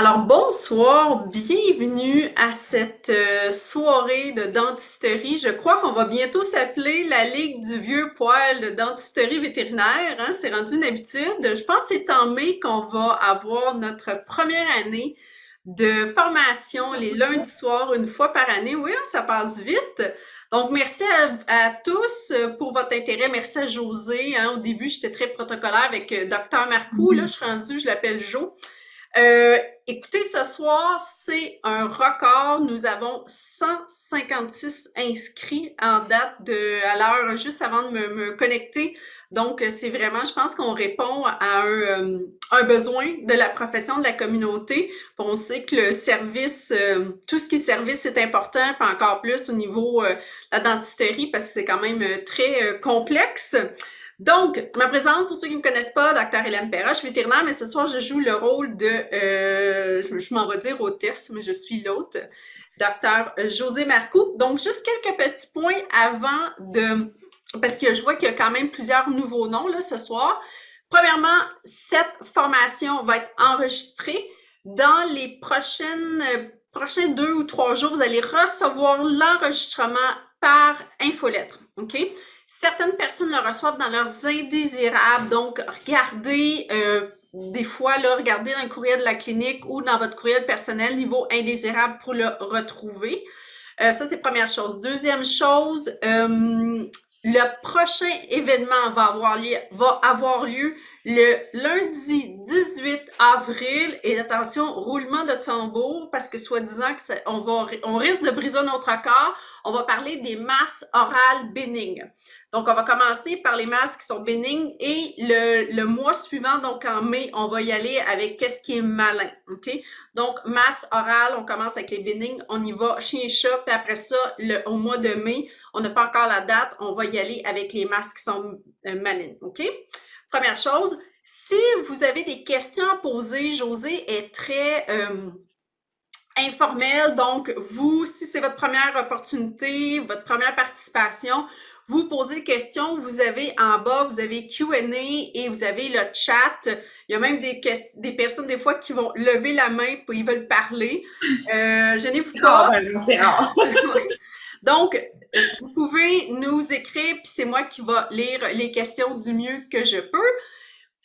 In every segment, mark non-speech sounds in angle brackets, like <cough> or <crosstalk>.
Alors bonsoir, bienvenue à cette euh, soirée de dentisterie. Je crois qu'on va bientôt s'appeler la Ligue du vieux poil de dentisterie vétérinaire. Hein? C'est rendu une habitude. Je pense que c'est en mai qu'on va avoir notre première année de formation les lundis soirs, une fois par année. Oui, hein, ça passe vite. Donc, merci à, tous euh, pour votre intérêt. Merci à José. Hein. Au début, j'étais très protocolaire avec euh, Dr Marcoux. Là, je suis rendue, je l'appelle Jo. Euh, écoutez, ce soir, c'est un record. Nous avons 156 inscrits en date de à l'heure juste avant de me, connecter. Donc, c'est vraiment, je pense qu'on répond à un, euh, besoin de la profession, de la communauté. On sait que le service, euh, tout ce qui est service, c'est important, puis encore plus au niveau de la dentisterie, parce que c'est quand même très complexe. Donc, je me présente pour ceux qui ne me connaissent pas, Dr. Hélène Perra, je suis vétérinaire, mais ce soir, je joue le rôle de, euh, je, m'en vais dire hôtesse, mais je suis l'hôte, Dr. José Marcoux. Donc, juste quelques petits points avant de, parce que je vois qu'il y a quand même plusieurs nouveaux noms là ce soir. Premièrement, cette formation va être enregistrée. Dans les prochaines, prochains deux ou trois jours, vous allez recevoir l'enregistrement par infolettre. OK? Certaines personnes le reçoivent dans leurs indésirables. Donc, regardez, euh, des fois, là, regardez dans le courriel de la clinique ou dans votre courriel personnel, niveau indésirable pour le retrouver. Euh, ça, c'est première chose. Deuxième chose, euh, le prochain événement va avoir lieu, va avoir lieu le lundi 18 avril. Et attention, roulement de tambour, parce que soi-disant on, va, on risque de briser notre corps. On va parler des masses orales bénignes. Donc, on va commencer par les masses qui sont bénignes et le, mois suivant, donc en mai, on va y aller avec qu'est-ce qui est malin. OK? Donc, masse orale, on commence avec les bénignes, on y va chien chat, puis après ça, le, au mois de mai, on n'a pas encore la date, on va y aller avec les masses qui sont euh. OK? Première chose, si vous avez des questions à poser, José est très euh, informel. Donc, vous, si c'est votre première opportunité, votre première participation, vous posez des questions, vous avez en bas, vous avez Q&A et vous avez le chat. Il y a même des, des personnes des fois qui vont lever la main pour ils veulent parler. Euh, je n'ai pas. C'est <laughs> Donc, vous pouvez nous écrire, puis c'est moi qui va lire les questions du mieux que je peux.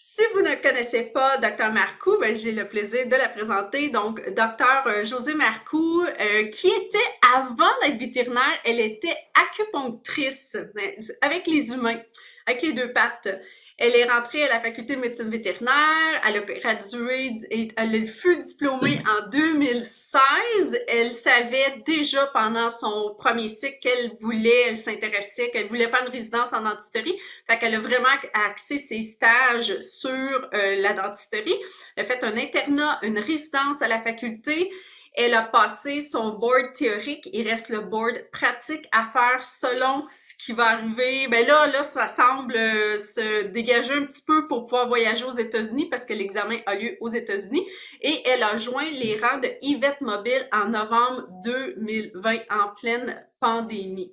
Si vous ne connaissez pas Dr Marcoux, ben, j'ai le plaisir de la présenter. Donc, Dr euh, José Marcoux, euh, qui était, avant d'être vétérinaire, elle était acupunctrice ben, avec les humains, avec les deux pattes. Elle est rentrée à la faculté de médecine vétérinaire, elle a gradué et elle fut diplômée en 2016. Elle savait déjà pendant son premier cycle qu'elle voulait, elle s'intéressait, qu'elle voulait faire une résidence en dentisterie. Fait qu'elle a vraiment axé ses stages sur euh, la dentisterie. Elle a fait un internat, une résidence à la faculté. Elle a passé son board théorique. Il reste le board pratique à faire selon ce qui va arriver. Ben là, là, ça semble euh, se dégager un petit peu pour pouvoir voyager aux États-Unis parce que l'examen a lieu aux États-Unis. Et elle a joint les rangs de Yvette Mobile en novembre 2020 en pleine pandémie.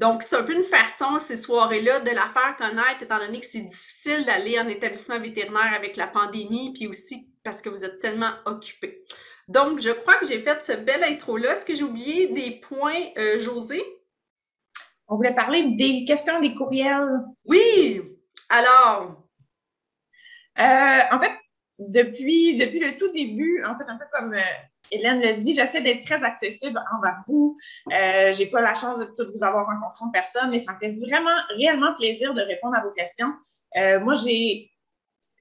Donc, c'est un peu une façon, ces soirées-là, de la faire connaître, étant donné que c'est difficile d'aller en établissement vétérinaire avec la pandémie, puis aussi parce que vous êtes tellement occupés. Donc, je crois que j'ai fait ce bel intro-là. Est-ce que j'ai oublié des points, euh, José? On voulait parler des questions des courriels. Oui! Alors? Euh, en fait, depuis, depuis le tout début, en fait, un peu comme euh, Hélène le dit, j'essaie d'être très accessible envers vous. Je n'ai pas la chance de toutes vous avoir rencontré en personne, mais ça me fait vraiment, réellement plaisir de répondre à vos questions. moi, j'ai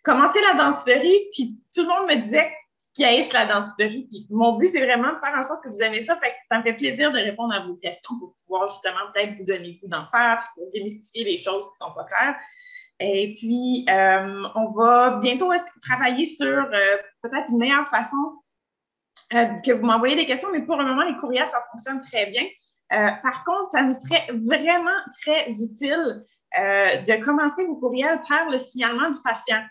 commencé la dentisterie, puis tout le monde me disait qui haïssent la dentisterie. Mon but, c'est vraiment de faire en sorte que vous aimez ça. Fait ça me fait plaisir de répondre à vos questions pour pouvoir justement peut-être vous donner le goût d'en faire, puis pour démystifier les choses qui ne sont pas claires. Et puis, euh, on va bientôt travailler sur euh, peut-être une meilleure façon euh, que vous m'envoyez des questions, mais pour le moment, les courriels, ça fonctionne très bien. par contre, ça me serait vraiment très utile de commencer vos courriels par le signalement du patient.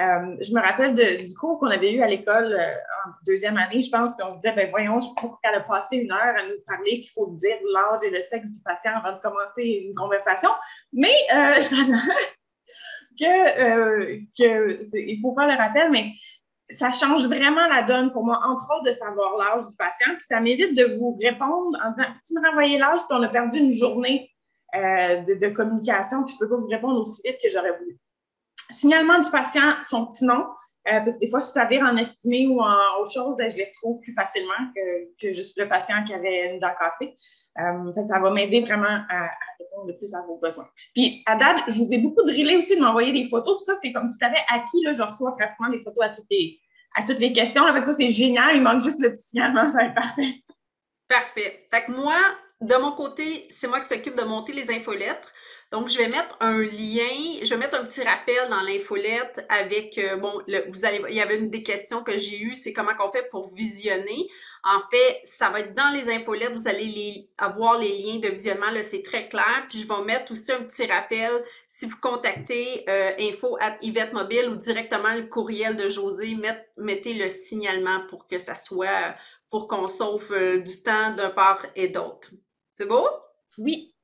Euh, je me rappelle du cours qu'on avait eu à l'école euh, en deuxième année, je pense qu'on se disait, ben voyons, je crois qu'elle a passé une heure à nous parler qu'il faut dire l'âge et le sexe du patient avant de commencer une conversation. Mais euh, <laughs> ça que, que il faut faire le rappel, mais ça change vraiment la donne pour moi, entre autres, de savoir l'âge du patient. Puis ça m'évite de vous répondre en disant Tu me renvoyé l'âge, puis on a perdu une journée euh, de, communication, puis je ne peux pas vous répondre aussi vite que j'aurais voulu. Signalement du patient, son petit nom, euh, parce que des fois, si ça vire en estimé ou en autre chose, ben, je les retrouve plus facilement que, juste le patient qui avait une dent cassée. Euh, ça va m'aider vraiment à, répondre le plus à vos besoins. Puis, à date, je vous ai beaucoup drillé aussi de m'envoyer des photos. Puis ça, c'est comme tout à fait acquis. Là, je reçois pratiquement des photos à toutes les, à toutes les questions. Avec ça, c'est génial. Il manque juste le petit signalement. Ça va être parfait. Parfait. Fait que moi, de mon côté, c'est moi qui s'occupe de monter les infolettres. Donc, je vais mettre un lien, je vais mettre un petit rappel dans l'infolette avec, euh, bon, vous allez, il y avait une des questions que j'ai eues, c'est comment on fait pour visionner. En fait, ça va être dans les infolettes, vous allez avoir les liens de visionnement, là, c'est très clair. Puis, je vais mettre aussi un petit rappel si vous contactez euh, info at Yvette Mobile ou directement le courriel de José, mettez le signalement pour que ça soit, pour qu'on sauve euh, du temps d'un part et d'autre. C'est beau? Oui.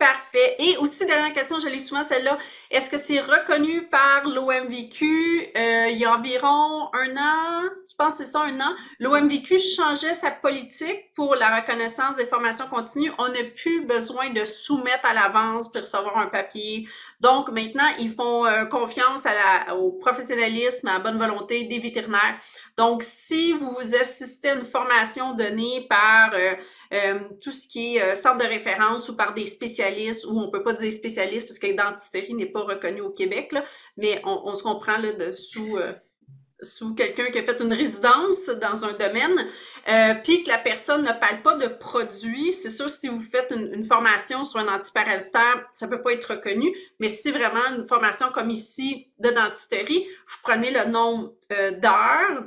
Parfait. Et aussi, dernière question, je l'ai souvent celle-là. Est-ce que c'est reconnu par l'OMVQ euh, il y a environ un an? Je pense que c'est ça, un an. L'OMVQ changeait sa politique pour la reconnaissance des formations continues. On n'a plus besoin de soumettre à l'avance pour recevoir un papier. Donc, maintenant, ils font euh, confiance à la, au professionnalisme, à la bonne volonté des vétérinaires. Donc, si vous vous assistez à une formation donnée par euh, euh, tout ce qui est centre de référence ou par des spécialistes, ou on peut pas dire spécialistes parce que l'identisterie n'est pas reconnue au Québec, là, mais on, se comprend là, de, sous sous quelqu'un qui a fait une résidence dans un domaine, euh, puis que la personne ne parle pas de produits, c'est sûr, si vous faites une, formation sur un antiparasitaire, ça peut pas être reconnu, mais si vraiment une formation comme ici de dentisterie, vous prenez le nombre euh, d'heures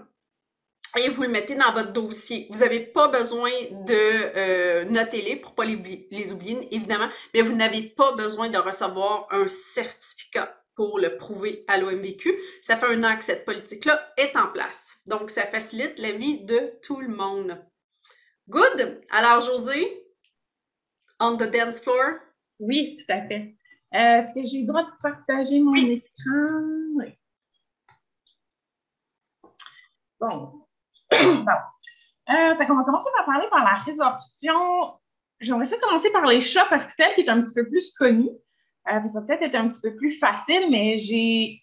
et vous le mettez dans votre dossier. Vous n'avez pas besoin de euh, noter les pour pas les, les oublier, évidemment, mais vous n'avez pas besoin de recevoir un certificat pour le prouver à l'OMVQ. Ça fait un an que cette politique-là est en place. Donc, ça facilite la vie de tout le monde. Good! Alors, José, on the dance floor? Oui, tout à fait. Euh, est-ce que j'ai le droit de partager mon écran? Oui. Bon. <coughs> bon. Euh, fait on va commencer par parler par la résorption. J'aimerais ça commencer par les chats parce que c'est elle qui est un petit peu plus connue. Euh, ça va peut-être être un petit peu plus facile, mais j'ai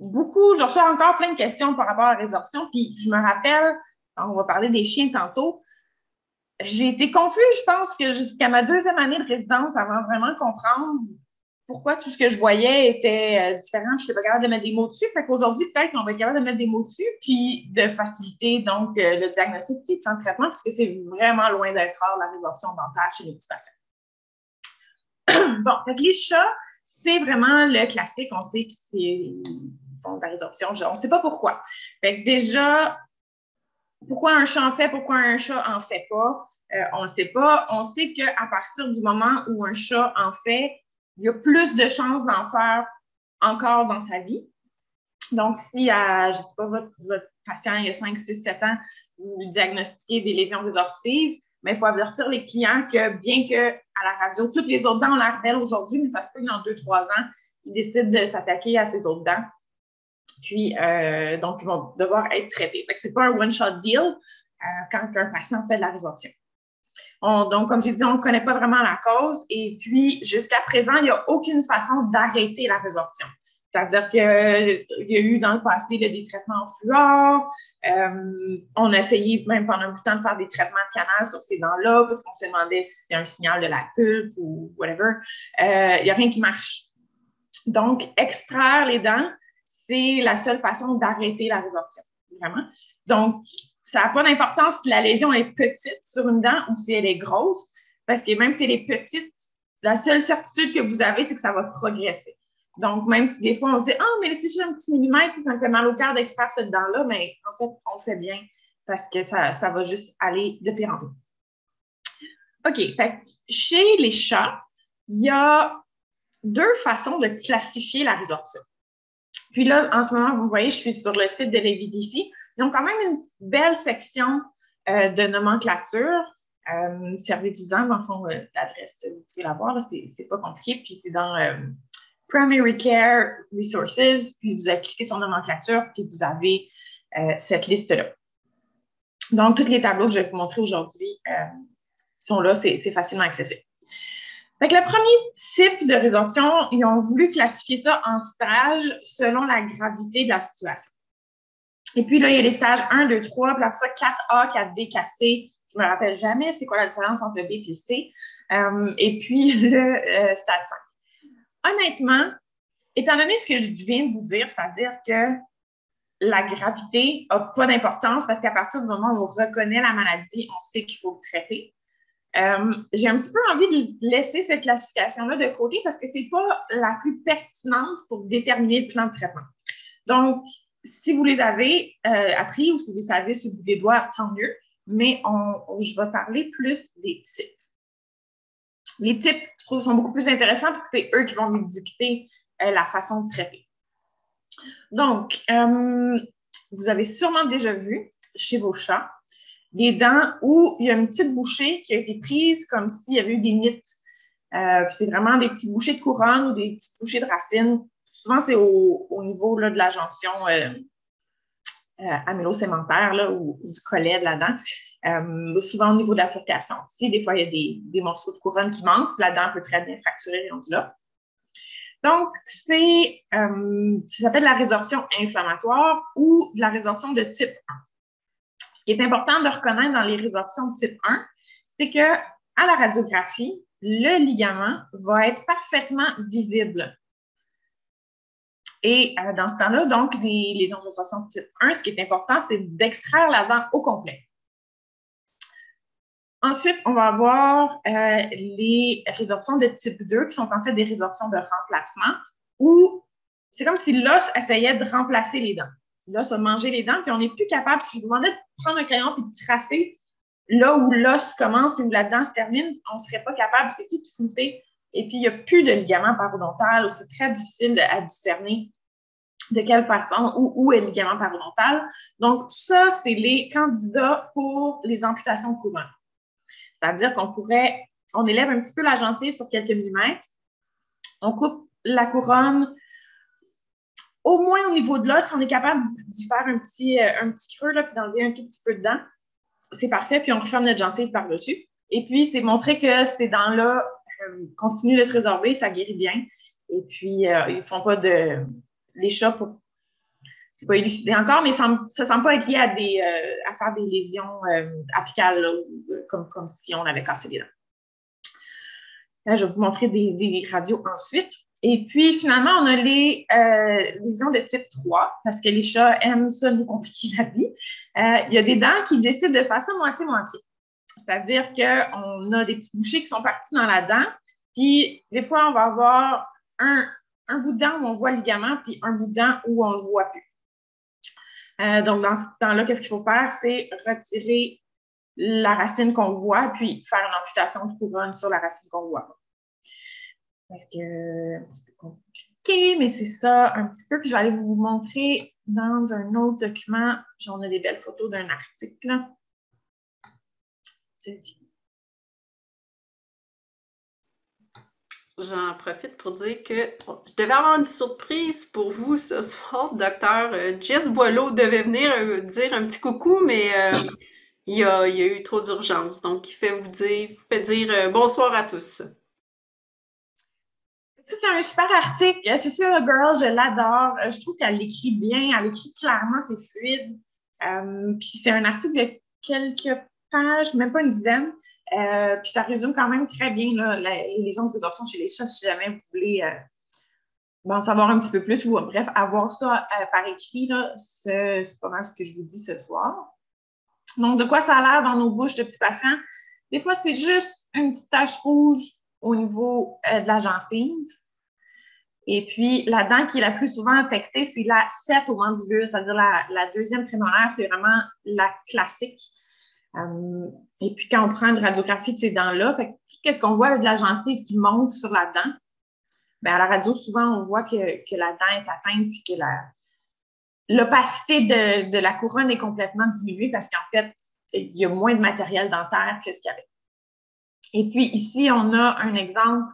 beaucoup, je reçois encore plein de questions par rapport à la résorption. Puis je me rappelle, on va parler des chiens tantôt, j'ai été confuse, je pense, que jusqu'à ma deuxième année de résidence avant vraiment comprendre pourquoi tout ce que je voyais était euh, différent. Je n'étais pas capable de mettre des mots dessus. Fait qu'aujourd'hui, peut-être qu'on va être capable de mettre des mots dessus, puis de faciliter donc euh, le diagnostic et le de traitement, parce que c'est vraiment loin d'être rare la résorption dentaire chez les petits patients. <coughs> bon, les chats, c'est vraiment le classique. On sait que c'est font de la résorption. On ne sait pas pourquoi. Fait déjà, pourquoi un chat en fait, pourquoi un chat en fait pas, euh, on ne sait pas. On sait qu'à partir du moment où un chat en fait, il y a plus de chances d'en faire encore dans sa vie. Donc, si à, je ne sais pas, votre, patient il y a 5, 6, 7 ans, vous diagnostiquez des lésions résorptives, mais il faut avertir les clients que bien que à la radio, toutes les autres dents ont l'air belles aujourd'hui, mais ça se peut que dans deux, trois ans, ils décident de s'attaquer à ces autres dents. Puis, euh, donc, ils vont devoir être traités. Ce n'est pas un one-shot deal euh, quand un patient fait de la résorption. donc, comme j'ai dit, on ne connaît pas vraiment la cause. Et puis, jusqu'à présent, il n'y a aucune façon d'arrêter la résorption. C'est-à-dire qu'il y a eu dans le passé des traitements en fluor. Euh, on a essayé même pendant un bout de temps de faire des traitements de canal sur ces dents-là parce qu'on se demandait si c'était un signal de la pulpe ou whatever. Euh, il n'y a rien qui marche. Donc, extraire les dents, c'est la seule façon d'arrêter la résorption, vraiment. Donc, ça n'a pas d'importance si la lésion est petite sur une dent ou si elle est grosse, parce que même si elle est petite, la seule certitude que vous avez, c'est que ça va progresser. Donc, même si des fois, on se dit, ah, mais si j'ai un petit millimètre, ça me fait mal au cœur d'extraire cette dent-là, mais en fait, on le fait bien parce que ça, va juste aller de pire en pire. OK. chez les chats, il y a deux façons de classifier la résorption. Puis là, en ce moment, vous voyez, je suis sur le site de l'EVDC. Ils ont quand même une belle section euh, de nomenclature. Euh, du dans le fond, euh, l'adresse, vous pouvez la voir, c'est pas compliqué. Puis c'est dans euh, Primary Care Resources, puis vous cliqué sur nomenclature, puis vous avez cette liste-là. Donc, tous les tableaux que je vais vous montrer aujourd'hui sont là, c'est facilement accessible. Fait le premier type de résorption, ils ont voulu classifier ça en stages selon la gravité de la situation. Et puis là, il y a les stages 1, 2, 3, puis après ça, 4A, 4B, 4C. Je ne me rappelle jamais c'est quoi la différence entre le B et le C. Euh, et puis <laughs> le euh, stade 5. Honnêtement, étant donné ce que je viens de vous dire, c'est-à-dire que la gravité n'a pas d'importance parce qu'à partir du moment où on reconnaît la maladie, on sait qu'il faut le traiter. Euh, j'ai un petit peu envie de laisser cette classification-là de côté parce que ce n'est pas la plus pertinente pour déterminer le plan de traitement. Donc, si vous les avez euh, appris ou si vous savez sur bout des doigts, tant mieux, mais je vais parler plus des types. Les types, je trouve, sont beaucoup plus intéressants parce que c'est eux qui vont nous dicter euh, la façon de traiter. Donc, vous avez sûrement déjà vu chez vos chats des dents où il y a une petite bouchée qui a été prise comme s'il y avait eu des mythes. Euh, c'est vraiment des petites bouchées de couronne ou des petites bouchées de racines. Souvent, c'est au, niveau de la jonction euh, euh, ou, du collet de la dent. Euh, souvent au niveau de la furcation. Si des fois, il y a des, morceaux de couronne qui manquent, la dent peut très bien fracturer rendu là. Donc, c'est, ça s'appelle la résorption inflammatoire ou la résorption de type 1 qui est important de reconnaître dans les résorptions de type 1, c'est que à la radiographie, le ligament va être parfaitement visible. Et euh, dans ce temps-là, donc, les lésions de type 1, ce qui est important, c'est d'extraire la dent au complet. Ensuite, on va avoir euh, les résorptions de type 2, qui sont en fait des résorptions de remplacement, où c'est comme si l'os essayait de remplacer les dents l'os a mangé les dents, puis on n'est plus capable, si je vous demandais de prendre un crayon et de tracer là où l'os commence et où la dent se termine, on ne serait pas capable, c'est tout flouté. Et puis, il n'y a plus de ligament parodontal, ou c'est très difficile à discerner de quelle façon, où, où est le ligament parodontal. Donc, ça, c'est les candidats pour les amputations de couronne. C'est-à-dire qu'on pourrait, on élève un petit peu la gencive sur quelques millimètres, on coupe la couronne au moins au niveau de l'os, on est capable d'y faire un petit, euh, un petit creux, là, puis d'enlever un tout petit peu dedans. C'est parfait, puis on referme notre gencive par-dessus. Et puis, c'est montrer que ces dents-là euh, continuent de se résorber, ça guérit bien. Et puis, euh, ils ne font pas de. Les chats, pour... c'est pas élucidé encore, mais ça ne semble pas être lié à, des, à faire des lésions apicales, comme, comme si on avait cassé les dents. Je vais vous montrer des, radios ensuite. Et puis, finalement, on a les euh, lésions de type 3, parce que les chats aiment ça nous compliquer la vie. Euh, il y a des dents qui décident de faire ça moitié-moitié. C'est-à-dire qu'on a des petites bouchées qui sont parties dans la dent, puis des fois, on va avoir un, un bout de dent où on voit le ligament, puis un bout de dent où on ne le voit plus. Euh, donc, dans ce temps-là, qu'est-ce qu'il faut faire? C'est retirer la racine qu'on voit, puis faire une amputation de couronne sur la racine qu'on voit parce que un petit peu compliqué, mais c'est ça un petit peu. Puis je vais aller vous montrer dans un autre document. J'en ai des belles photos d'un article. J'en profite pour dire que je devais avoir une surprise pour vous ce <laughs> soir. Docteur euh, Jess Boileau devait venir euh, dire un petit coucou, mais euh, il, y a, eu trop d'urgence. Donc, il fait vous dire, bonsoir à tous. C'est un super article. Cecilia Girl, je l'adore. Je trouve qu'elle l'écrit bien, elle écrit clairement, c'est fluide. Puis c'est un article de quelques pages, même pas une dizaine. Euh, puis ça résume quand même très bien là, les de résorption chez les chats, si jamais vous voulez en savoir un petit peu plus ou bref, avoir ça par écrit, c'est pas mal ce que je vous dis ce soir. Donc, de quoi ça a l'air dans nos bouches de petits patients? Des fois, c'est juste une petite tache rouge au niveau de la gencive. Et puis, la dent qui est la plus souvent affectée, c'est la 7 au mandibule, c'est-à-dire la, deuxième prémolaire, c'est vraiment la classique. Euh, et puis, quand on prend une radiographie de ces dents-là, qu'est-ce qu'on voit? De la gencive qui monte sur la dent? Bien, à la radio, souvent, on voit que, la dent est atteinte puis que l'opacité de, la couronne est complètement diminuée parce qu'en fait, il y a moins de matériel dentaire que ce qu'il y avait. Et puis, ici, on a un exemple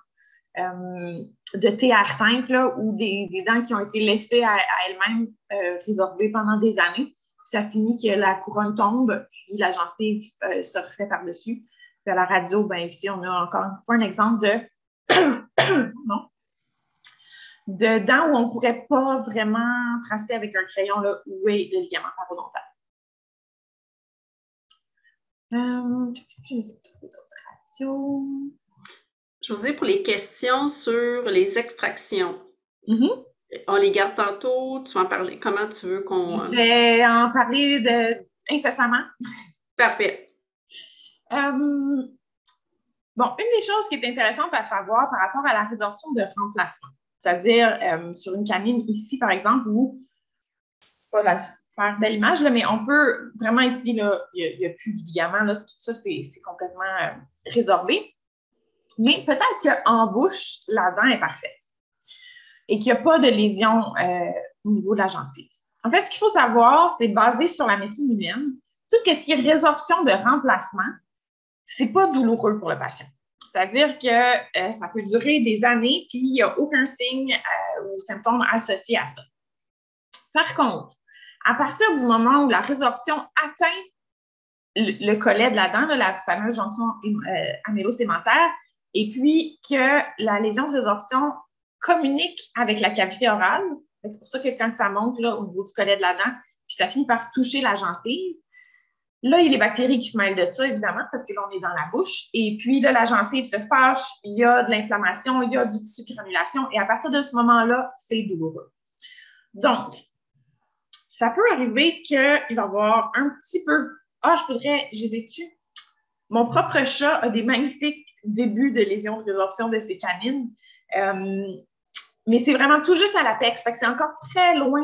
euh, de TR5 là, ou des, dents qui ont été laissées à, elles-mêmes euh, résorbées pendant des années. Ça finit que la couronne tombe, puis la gencive euh, se refait par-dessus. Puis à la radio, ben ici, on a encore une fois un exemple de <coughs> non, de dents où on ne pourrait pas vraiment tracer avec un crayon là, où est le ligament parodontal. Euh, je vous ai pour les questions sur les extractions. Mm-hmm. On les garde tantôt. Tu vas en parler. Comment tu veux qu'on. Je vais en parler de... incessamment. Parfait. Euh, bon, une des choses qui est intéressante à savoir par rapport à la résorption de remplacement, c'est-à-dire euh, sur une canine ici, par exemple, où c'est pas la super belle image, là, mais on peut vraiment ici, il n'y a, plus de ligament, là, tout ça, c'est complètement euh, résorbé. Mais peut-être qu'en bouche, la dent est parfaite et qu'il n'y a pas de lésion euh, au niveau de la gencive. En fait, ce qu'il faut savoir, c'est basé sur la médecine humaine, tout ce qui est résorption de remplacement, c'est pas douloureux pour le patient. C'est-à-dire que euh, ça peut durer des années, puis il n'y a aucun signe euh, ou symptôme associé à ça. Par contre, à partir du moment où la résorption atteint le, collet de la dent, la fameuse jonction euh, amélo-sémentaire, et puis que la lésion de résorption communique avec la cavité orale, c'est pour ça que quand ça monte là, au niveau du collet de la dent, puis ça finit par toucher la gencive, Là, il y a les bactéries qui se mêlent de ça, évidemment, parce que là, on est dans la bouche. Et puis là, la gencive se fâche, il y a de l'inflammation, il y a du tissu granulation. Et à partir de ce moment-là, c'est douloureux. Donc, ça peut arriver qu'il va y avoir un petit peu. Ah, je pourrais, j'ai vécu. Mon propre chat a des magnifiques débuts de lésions de résorption de ses canines. Euh, mais c'est vraiment tout juste à l'apex. Fait que c'est encore très loin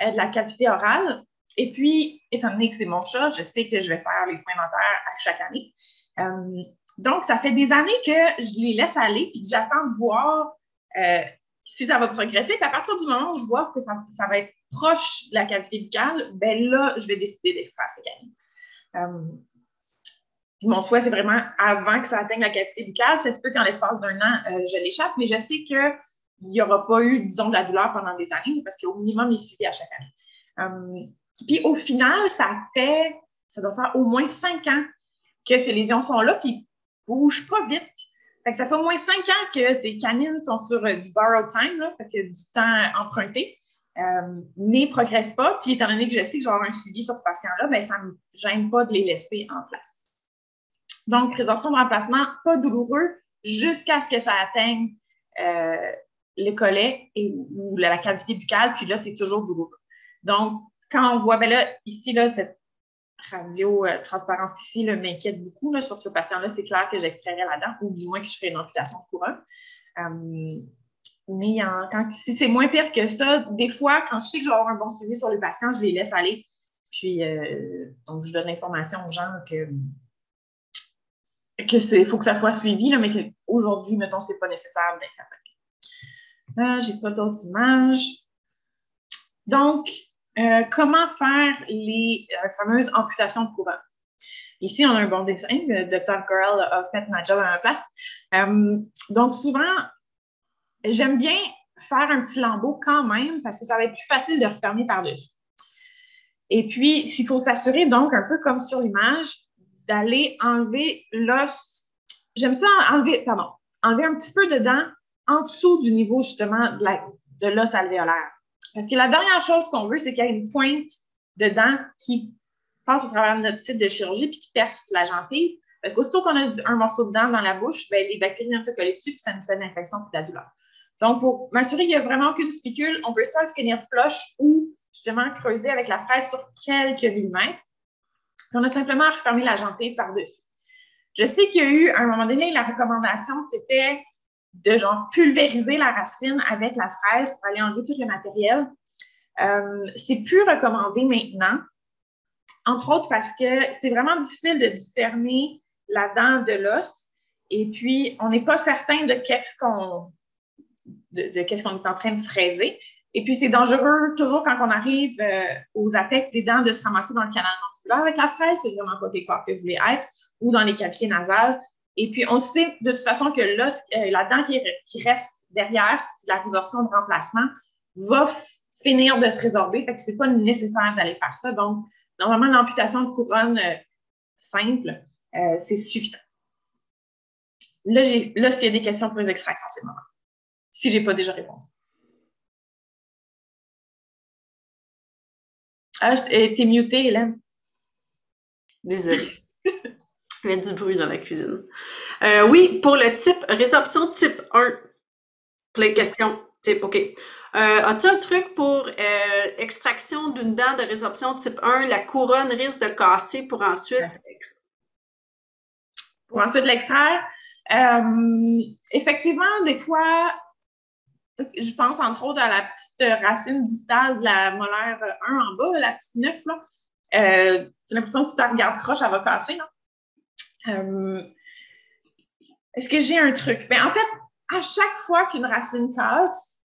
euh, de la cavité orale. Et puis, étant donné que c'est mon chat, je sais que je vais faire les soins dentaires à chaque année. Euh, donc, ça fait des années que je les laisse aller et que j'attends de voir euh, si ça va progresser. Puis à partir du moment où je vois que ça, va être proche de la cavité buccale, ben là, je vais décider d'extraire ces canines. Mon souhait, c'est vraiment avant que ça atteigne la cavité buccale. Ça se peut qu'en l'espace d'un an, je l'échappe, mais je sais qu'il n'y aura pas eu, disons, de la douleur pendant des années parce qu'au minimum, il suffit à chaque année. Puis au final, ça fait, ça doit faire au moins cinq ans que ces lésions sont là, puis ne bougent pas vite. Fait que ça fait au moins cinq ans que ces canines sont sur euh, du borrowed time, là, fait que du temps emprunté, euh, mais ne progressent pas. Puis étant donné que je sais que je vais avoir un suivi sur ce patient-là, ben, ça ne pas de les laisser en place. Donc, résorption de remplacement, pas douloureux jusqu'à ce que ça atteigne euh, le collet et, ou la cavité buccale, puis là, c'est toujours douloureux. Donc, quand on voit, ben là, ici, là, cette radio euh, transparence ici m'inquiète beaucoup là, sur ce patient-là. C'est clair que j'extrairais la dent ou du moins que je ferais une amputation de couronne. Euh, mais quand, si c'est moins pire que ça, des fois, quand je sais que je vais avoir un bon suivi sur les patients, je les laisse aller. Puis, euh, donc, je donne l'information aux gens que que faut que ça soit suivi, là, mais qu'aujourd'hui, mettons, c'est pas nécessaire d'être euh, J'ai pas d'autres images. Donc, euh, comment faire les euh, fameuses amputations de couronne? Ici, on a un bon dessin. Le Dr. Corral a fait ma job à ma place. Euh, donc, souvent, j'aime bien faire un petit lambeau quand même parce que ça va être plus facile de refermer par-dessus. Et puis, il faut s'assurer, donc, un peu comme sur l'image, d'aller enlever l'os. J'aime ça enlever, pardon, enlever un petit peu de dents en dessous du niveau, justement, de l'os alvéolaire. Parce que la dernière chose qu'on veut, c'est qu'il y ait une pointe de dent qui passe au travers de notre site de chirurgie et qui perce la gencive. Parce qu'aussitôt qu'on a un morceau de dent dans la bouche, ben, les bactéries viennent se coller dessus puis ça nous fait une infection et de la douleur. Donc, pour m'assurer qu'il n'y a vraiment aucune spicule, on peut soit finir flush ou justement creuser avec la fraise sur quelques millimètres. on a simplement refermé la gencive par-dessus. Je sais qu'il y a eu, à un moment donné, la recommandation, c'était de genre pulvériser la racine avec la fraise pour aller enlever tout le matériel. Euh, c'est plus recommandé maintenant, entre autres parce que c'est vraiment difficile de discerner la dent de l'os et puis on n'est pas certain de qu'est-ce qu'on est en train de fraiser. Et puis, c'est dangereux toujours quand on arrive euh, aux apex des dents de se ramasser dans le canal manticulaire avec la fraise. C'est vraiment pas quelque part que vous voulez être ou dans les cavités nasales. Et puis, on sait de toute façon que l'os, euh, la dent qui, reste derrière, la résorption de remplacement, va finir de se résorber. Fait que c'est pas nécessaire d'aller faire ça. Donc, normalement, l'amputation de couronne euh, simple, euh, c'est suffisant. Là, là s'il y a des questions pour les extractions, c'est le moment. Si je n'ai pas déjà répondu. Ah, t'es mutée, Hélène. Désolée. Du bruit dans la cuisine. Euh, oui, pour le type, résorption type 1. Plein de questions. Type, OK. Euh, as-tu un truc pour euh, extraction d'une dent de résorption type 1? La couronne risque de casser pour ensuite. Pour ensuite l'extraire? effectivement, des fois, je pense entre autres à la petite racine distale de la molaire 1 en bas, la petite 9, là. Euh, j'ai l'impression que si tu la regardes croche, elle va casser, non? Euh, est-ce que j'ai un truc? Ben, en fait, à chaque fois qu'une racine casse,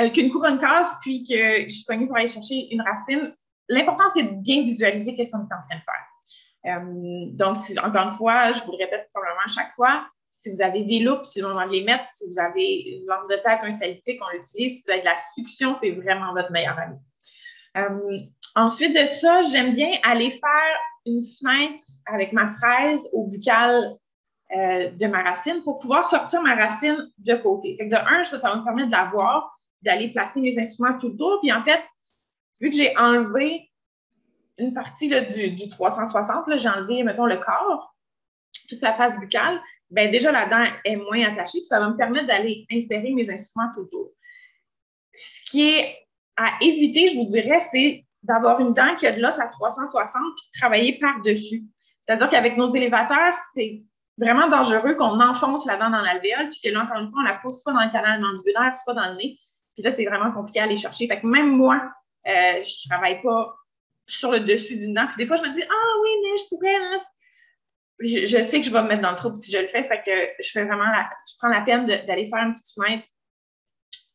euh, qu'une couronne casse, puis que je suis pognée pour aller chercher une racine, l'important, c'est de bien visualiser qu'est-ce qu'on est en train de faire. donc, encore une fois, je vous le répète probablement à chaque fois, si vous avez des loupes, c'est le moment de les mettre. Si vous avez une lampe de tête, un salitique, on l'utilise. Si vous avez de la succion, c'est vraiment votre meilleur ami. Euh, ensuite de ça, j'aime bien aller faire une fenêtre avec ma fraise au buccal euh, de ma racine pour pouvoir sortir ma racine de côté. de un, ça va me permettre de d'aller placer mes instruments tout autour. Puis en fait, vu que j'ai enlevé une partie du, du, 360, j'ai enlevé, mettons, le corps, toute sa face buccale, ben déjà la dent est moins attachée, puis ça va me permettre d'aller insérer mes instruments tout autour. Ce qui est à éviter, je vous dirais, c'est d'avoir une dent qui a de l'os à 360 puis travailler par-dessus. C'est-à-dire qu'avec nos élévateurs, c'est vraiment dangereux qu'on enfonce la dent dans l'alvéole, puis que là, encore une fois, on la pousse pas dans le canal mandibulaire, soit dans le nez. Puis là, c'est vraiment compliqué à aller chercher. Fait que même moi, euh, je ne travaille pas sur le dessus d'une dent. Puis des fois, je me dis, ah oui, mais je pourrais, hein, je, sais que je vais me mettre dans le trouble si je le fais, fait que je fais vraiment je prends la peine d'aller faire une petite fenêtre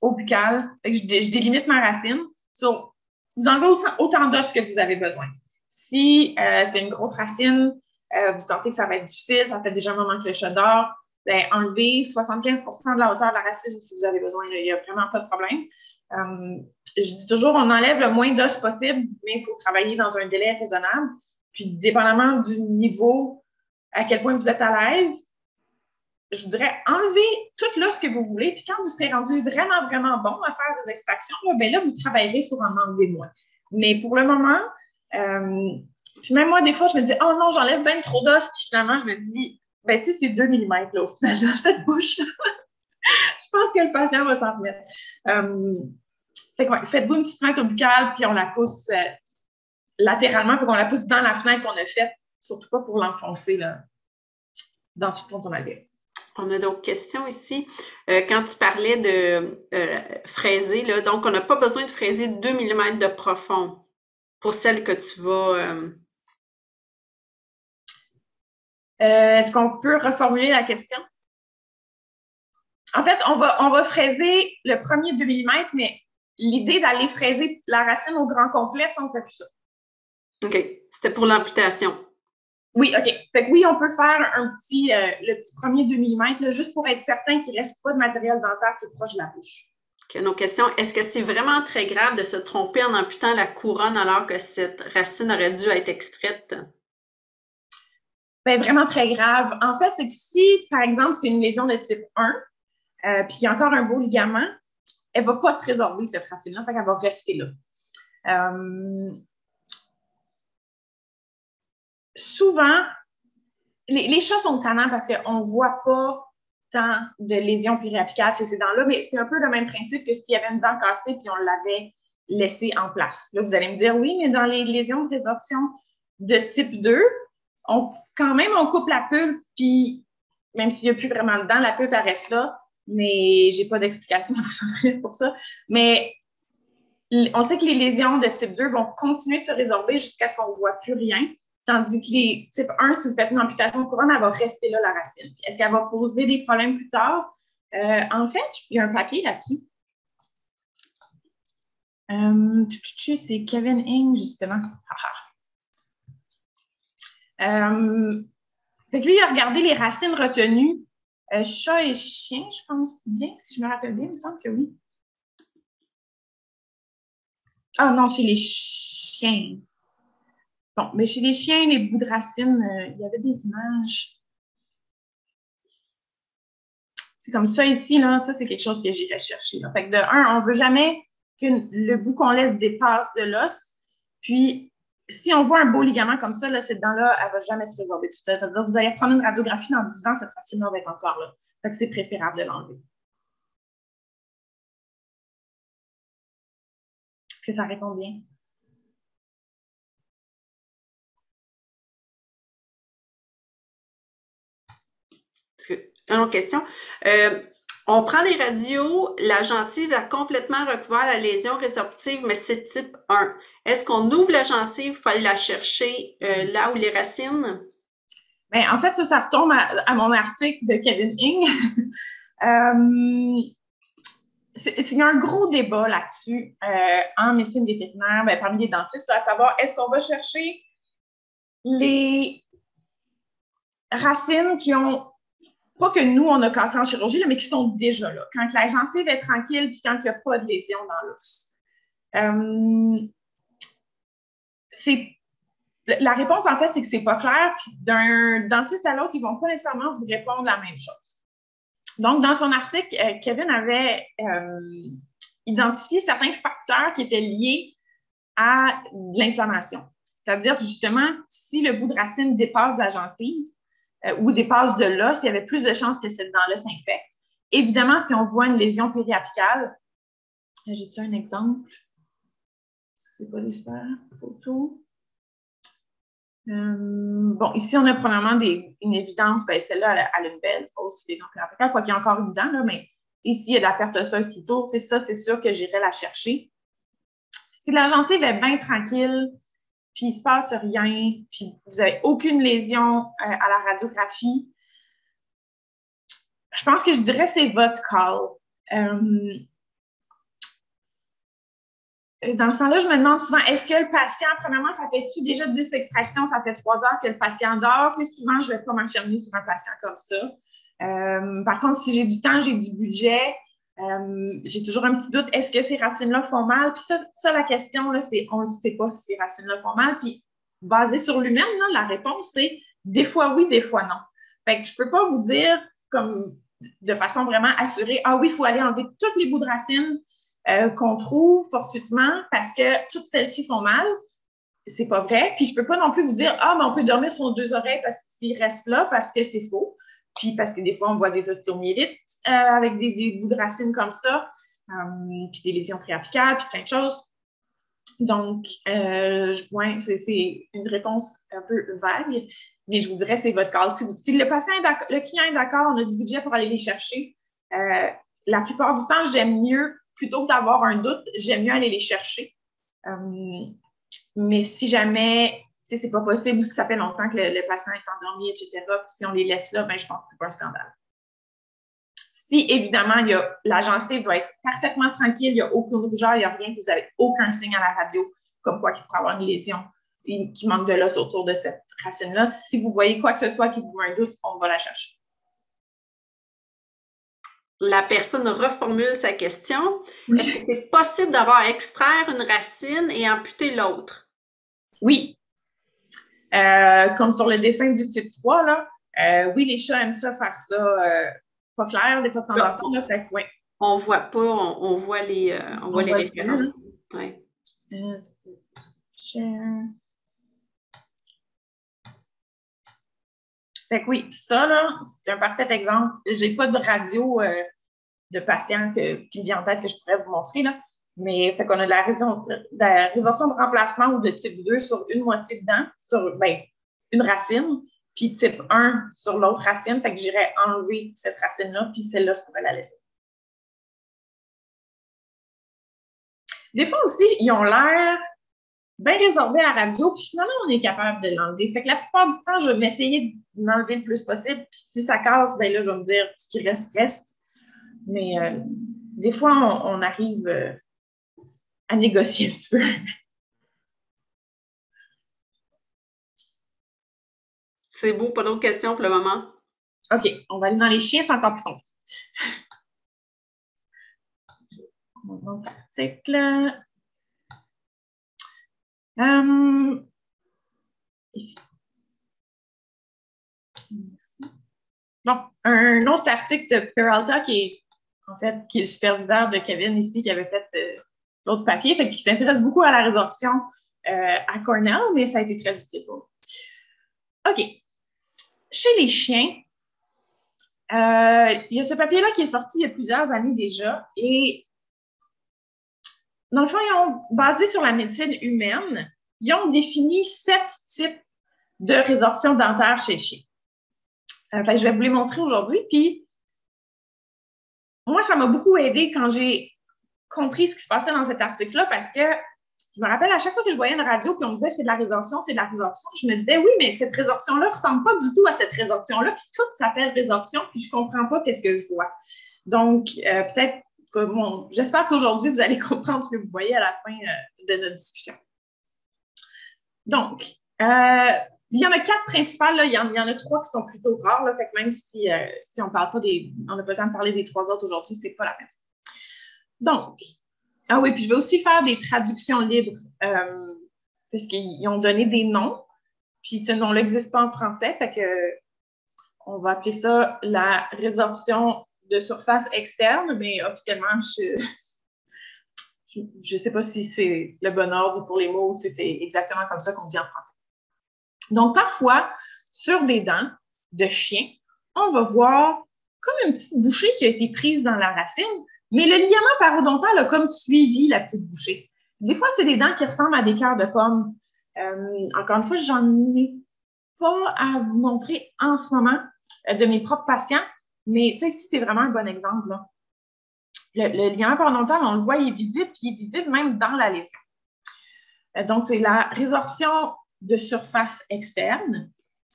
au buccal. je, délimite ma racine. Vous enlevez autant d'os que vous avez besoin. Si euh, c'est une grosse racine, euh, vous sentez que ça va être difficile, ça fait déjà un moment que le chat dort, ben, enlevez 75% de la hauteur de la racine si vous avez besoin. Il n'y a vraiment pas de problème. Euh, je dis toujours, on enlève le moins d'os possible, mais il faut travailler dans un délai raisonnable. Puis, dépendamment du niveau à quel point vous êtes à l'aise, je vous dirais, enlevez tout là ce que vous voulez. Puis quand vous serez rendu vraiment, vraiment bon à faire des extractions, là, ben là, vous travaillerez sur en enlever moins. Mais pour le moment, euh, puis même moi, des fois, je me dis, oh non, j'enlève bien trop d'os. Puis finalement, je me dis, ben tu sais, c'est 2 mm là, au final, dans cette bouche. <laughs> je pense que le patient va s'en remettre. Euh, fait que, faites-vous une petite fenêtre buccale, puis on la pousse euh, latéralement, puis qu'on la pousse dans la fenêtre qu'on a faite surtout pas pour l'enfoncer là, dans ce fond on avait. On a d'autres questions ici. Euh, quand tu parlais de euh, fraiser, là, donc on n'a pas besoin de fraiser 2 mm de profond pour celle que tu vas. Euh, est-ce qu'on peut reformuler la question? En fait, on va, on va fraiser le premier 2 mm, mais l'idée d'aller fraiser la racine au grand complet, ça, on ne fait plus ça. OK. C'était pour l'amputation. Oui, OK. Fait que oui, on peut faire un petit, euh, le petit premier 2 mm, juste pour être certain qu'il ne reste pas de matériel dentaire qui est proche de la bouche. OK, donc question, est-ce que c'est vraiment très grave de se tromper en amputant la couronne alors que cette racine aurait dû être extraite? Bien, vraiment très grave. En fait, c'est que si, par exemple, c'est une lésion de type 1, euh, puis qu'il y a encore un beau ligament, elle ne va pas se résorber, cette racine-là, fait qu'elle va rester là. Euh, souvent, les, chats sont tannants parce qu'on ne voit pas tant de lésions périapicales sur ces dents-là, mais c'est un peu le même principe que s'il y avait une dent cassée puis on l'avait laissée en place. Là, vous allez me dire, oui, mais dans les lésions de résorption de type 2, on, quand même, on coupe la pulpe, puis même s'il n'y a plus vraiment de dents, la pulpe reste là, mais j'ai pas d'explication <laughs> pour ça. Mais on sait que les lésions de type 2 vont continuer de se résorber jusqu'à ce qu'on ne voit plus rien. Tandis que les type 1, si vous faites une amputation couronne, elle va rester là, la racine. Est-ce qu'elle va poser des problèmes plus tard? Euh, en fait, il y a un papier là-dessus. Euh, c'est Kevin Ing, justement. Euh, fait que lui, il a regardé les racines retenues. chat et chien, je pense bien, si je me rappelle bien, il me semble que oui. Ah non, c'est les chiens. Bon, mais chez les chiens, les bouts de racines, euh, il y avait des images. C'est comme ça ici, là, ça, c'est quelque chose que j'irais chercher. Là. Fait que de un, on ne veut jamais que le bout qu'on laisse dépasse de l'os. Puis, si on voit un beau ligament comme ça, là, cette dent-là, elle ne va jamais se résorber tout seul. C'est-à-dire vous allez prendre une radiographie dans 10 ans, cette racine-là va être encore là. Fait que c'est préférable de l'enlever. Est-ce que ça répond bien? Une autre question. Euh, on prend des radios, la gencive a complètement recouvert la lésion résorptive, mais c'est type 1. Est-ce qu'on ouvre la gencive pour aller la chercher euh, là où les racines? Bien, en fait, ça, ça retombe à, mon article de Kevin Ing. <laughs> euh, il y a un gros débat là-dessus en médecine vétérinaire, ben, parmi les dentistes, à savoir est-ce qu'on va chercher les racines qui ont pas que nous, on a cassé en chirurgie, mais qui sont déjà là. Quand la gencive est tranquille, puis quand il n'y a pas de lésion dans l'os. Euh, la réponse, en fait, c'est que c'est pas clair. D'un dentiste à l'autre, ils vont pas nécessairement vous répondre la même chose. Donc, dans son article, euh, Kevin avait euh, identifié certains facteurs qui étaient liés à de l'inflammation. C'est-à-dire, justement, si le bout de racine dépasse la gencive, euh, ou des passes de l'os, il y avait plus de chances que cette dent-là s'infecte. Évidemment, si on voit une lésion périapicale, euh, j'ai-tu un exemple? Est-ce que c'est pas des super photos? Euh, bon, ici, on a probablement une évidence, ben, celle-là, elle, a une belle fausse lésion périapicale, quoi qu'il y ait encore une dent, là, mais ici, il y a de la perte osseuse tout autour. Ça, c'est sûr que j'irai la chercher. Si la gencive est bien tranquille, puis il se passe rien, puis vous n'avez aucune lésion euh, à la radiographie, je pense que je dirais c'est votre call. Euh, dans ce temps-là, je me demande souvent, est-ce que le patient, premièrement, ça fait-tu déjà 10 extractions, ça fait trois heures que le patient dort? Tu sais, souvent, je ne vais pas m'acharner sur un patient comme ça. Euh, par contre, si j'ai du temps, j'ai du budget, euh, j'ai toujours un petit doute, est-ce que ces racines-là font mal? Puis ça, la question, là, c'est on ne sait pas si ces racines-là font mal. Puis basé sur l'humaine, la réponse, c'est des fois oui, des fois non. Fait que je ne peux pas vous dire comme de façon vraiment assurée, ah oui, il faut aller enlever tous les bouts de racines euh, qu'on trouve fortuitement parce que toutes celles-ci font mal. C'est pas vrai. Puis je peux pas non plus vous dire, ah, mais on peut dormir sur deux oreilles parce qu'il reste là parce que c'est faux. Puis parce que des fois, on voit des ostéomyélites euh, avec des, bouts de racines comme ça, euh, puis des lésions préapicales, puis plein de choses. Donc, euh, c'est une réponse un peu vague, mais je vous dirais c'est votre cas. Si, le patient le client est d'accord, on a du budget pour aller les chercher. la plupart du temps, j'aime mieux, plutôt que d'avoir un doute, j'aime mieux aller les chercher. mais si jamais c'est pas possible ou si ça fait longtemps que le, patient est endormi, etc. si on les laisse là, ben, je pense que c'est pas un scandale. Si, évidemment, il y a, la gencive doit être parfaitement tranquille, il n'y a aucune rougeur, il n'y a rien, que vous n'avez aucun signe à la radio, comme quoi qu'il pourrait avoir une lésion qui manque de l'os autour de cette racine-là. Si vous voyez quoi que ce soit qui vous met un doute, on va la chercher. La personne reformule sa question. Est-ce que c'est possible d'avoir extraire une racine et amputer l'autre? Oui, euh, comme sur le dessin du type 3, là, euh, oui, les chats aiment ça faire ça. Euh, pas clair, des fois de temps en temps. Là, fait, ouais. On voit pas, on, voit les, on voit les références. Ouais. Fait que oui, ça, là, c'est un parfait exemple. J'ai pas de radio de patient que, qui me vient en tête que je pourrais vous montrer, là. Mais fait qu'on a de la, résorption de remplacement ou de type 2 sur une moitié de dent, sur ben, une racine, puis type 1 sur l'autre racine. Fait que j'irais enlever cette racine-là, puis celle-là, je pourrais la laisser. Des fois aussi, ils ont l'air bien résorbés à la radio, puis finalement, on est capable de l'enlever. Fait que la plupart du temps, je vais m'essayer d'enlever le plus possible, puis si ça casse, ben là, je vais me dire, ce qui reste, reste. Mais euh, des fois, on, arrive... Euh, à négocier un petit peu. C'est beau, pas d'autres questions pour le moment? OK, on va aller dans les chiens, c'est encore plus compliqué. <laughs> Mon article. Euh, ici. Bon, un autre article de Peralta qui est en fait qui est le superviseur de Kevin ici qui avait fait euh, l'autre papier, fait qui s'intéresse beaucoup à la résorption euh, à Cornell, mais ça a été très utile OK. Chez les chiens, euh, il y a ce papier-là qui est sorti il y a plusieurs années déjà et dans le fond, ils ont basé sur la médecine humaine, ils ont défini sept types de résorption dentaire chez les chiens. Euh, je vais vous les montrer aujourd'hui. Puis, moi, ça m'a beaucoup aidé quand j'ai compris ce qui se passait dans cet article-là parce que je me rappelle à chaque fois que je voyais une radio puis on me disait c'est de la résorption, c'est de la résorption, je me disais oui, mais cette résorption-là ne ressemble pas du tout à cette résorption-là, puis tout s'appelle résorption, puis je ne comprends pas qu'est-ce que je vois. Donc, euh, peut-être que bon, j'espère qu'aujourd'hui, vous allez <laughs> comprendre ce que vous voyez à la fin euh, de notre discussion. Donc, euh, il y en a quatre principales, il, y en, a trois qui sont plutôt rares, fait que même si, si on parle pas des. On n'a pas le temps de parler des trois autres aujourd'hui, ce n'est pas la peine. Donc, ah oui, puis je vais aussi faire des traductions libres euh, parce qu'ils ont donné des noms, puis ce nom-là n'existe pas en français, fait que on va appeler ça la résorption de surface externe, mais officiellement, je <laughs> ne sais pas si c'est le bon ordre pour les mots si c'est exactement comme ça qu'on dit en français. Donc, parfois, sur des dents de chien, on va voir comme une petite bouchée qui a été prise dans la racine, mais le ligament parodontal a comme suivi la petite bouchée. Des fois, c'est des dents qui ressemblent à des cœurs de pomme. Euh, encore une fois, j'en ai pas à vous montrer en ce moment euh, de mes propres patients, mais ça ici, c'est vraiment un bon exemple. Le, ligament parodontal, on le voit, il est visible, puis il est visible même dans la lésion. Euh, donc, c'est la résorption de surface externe.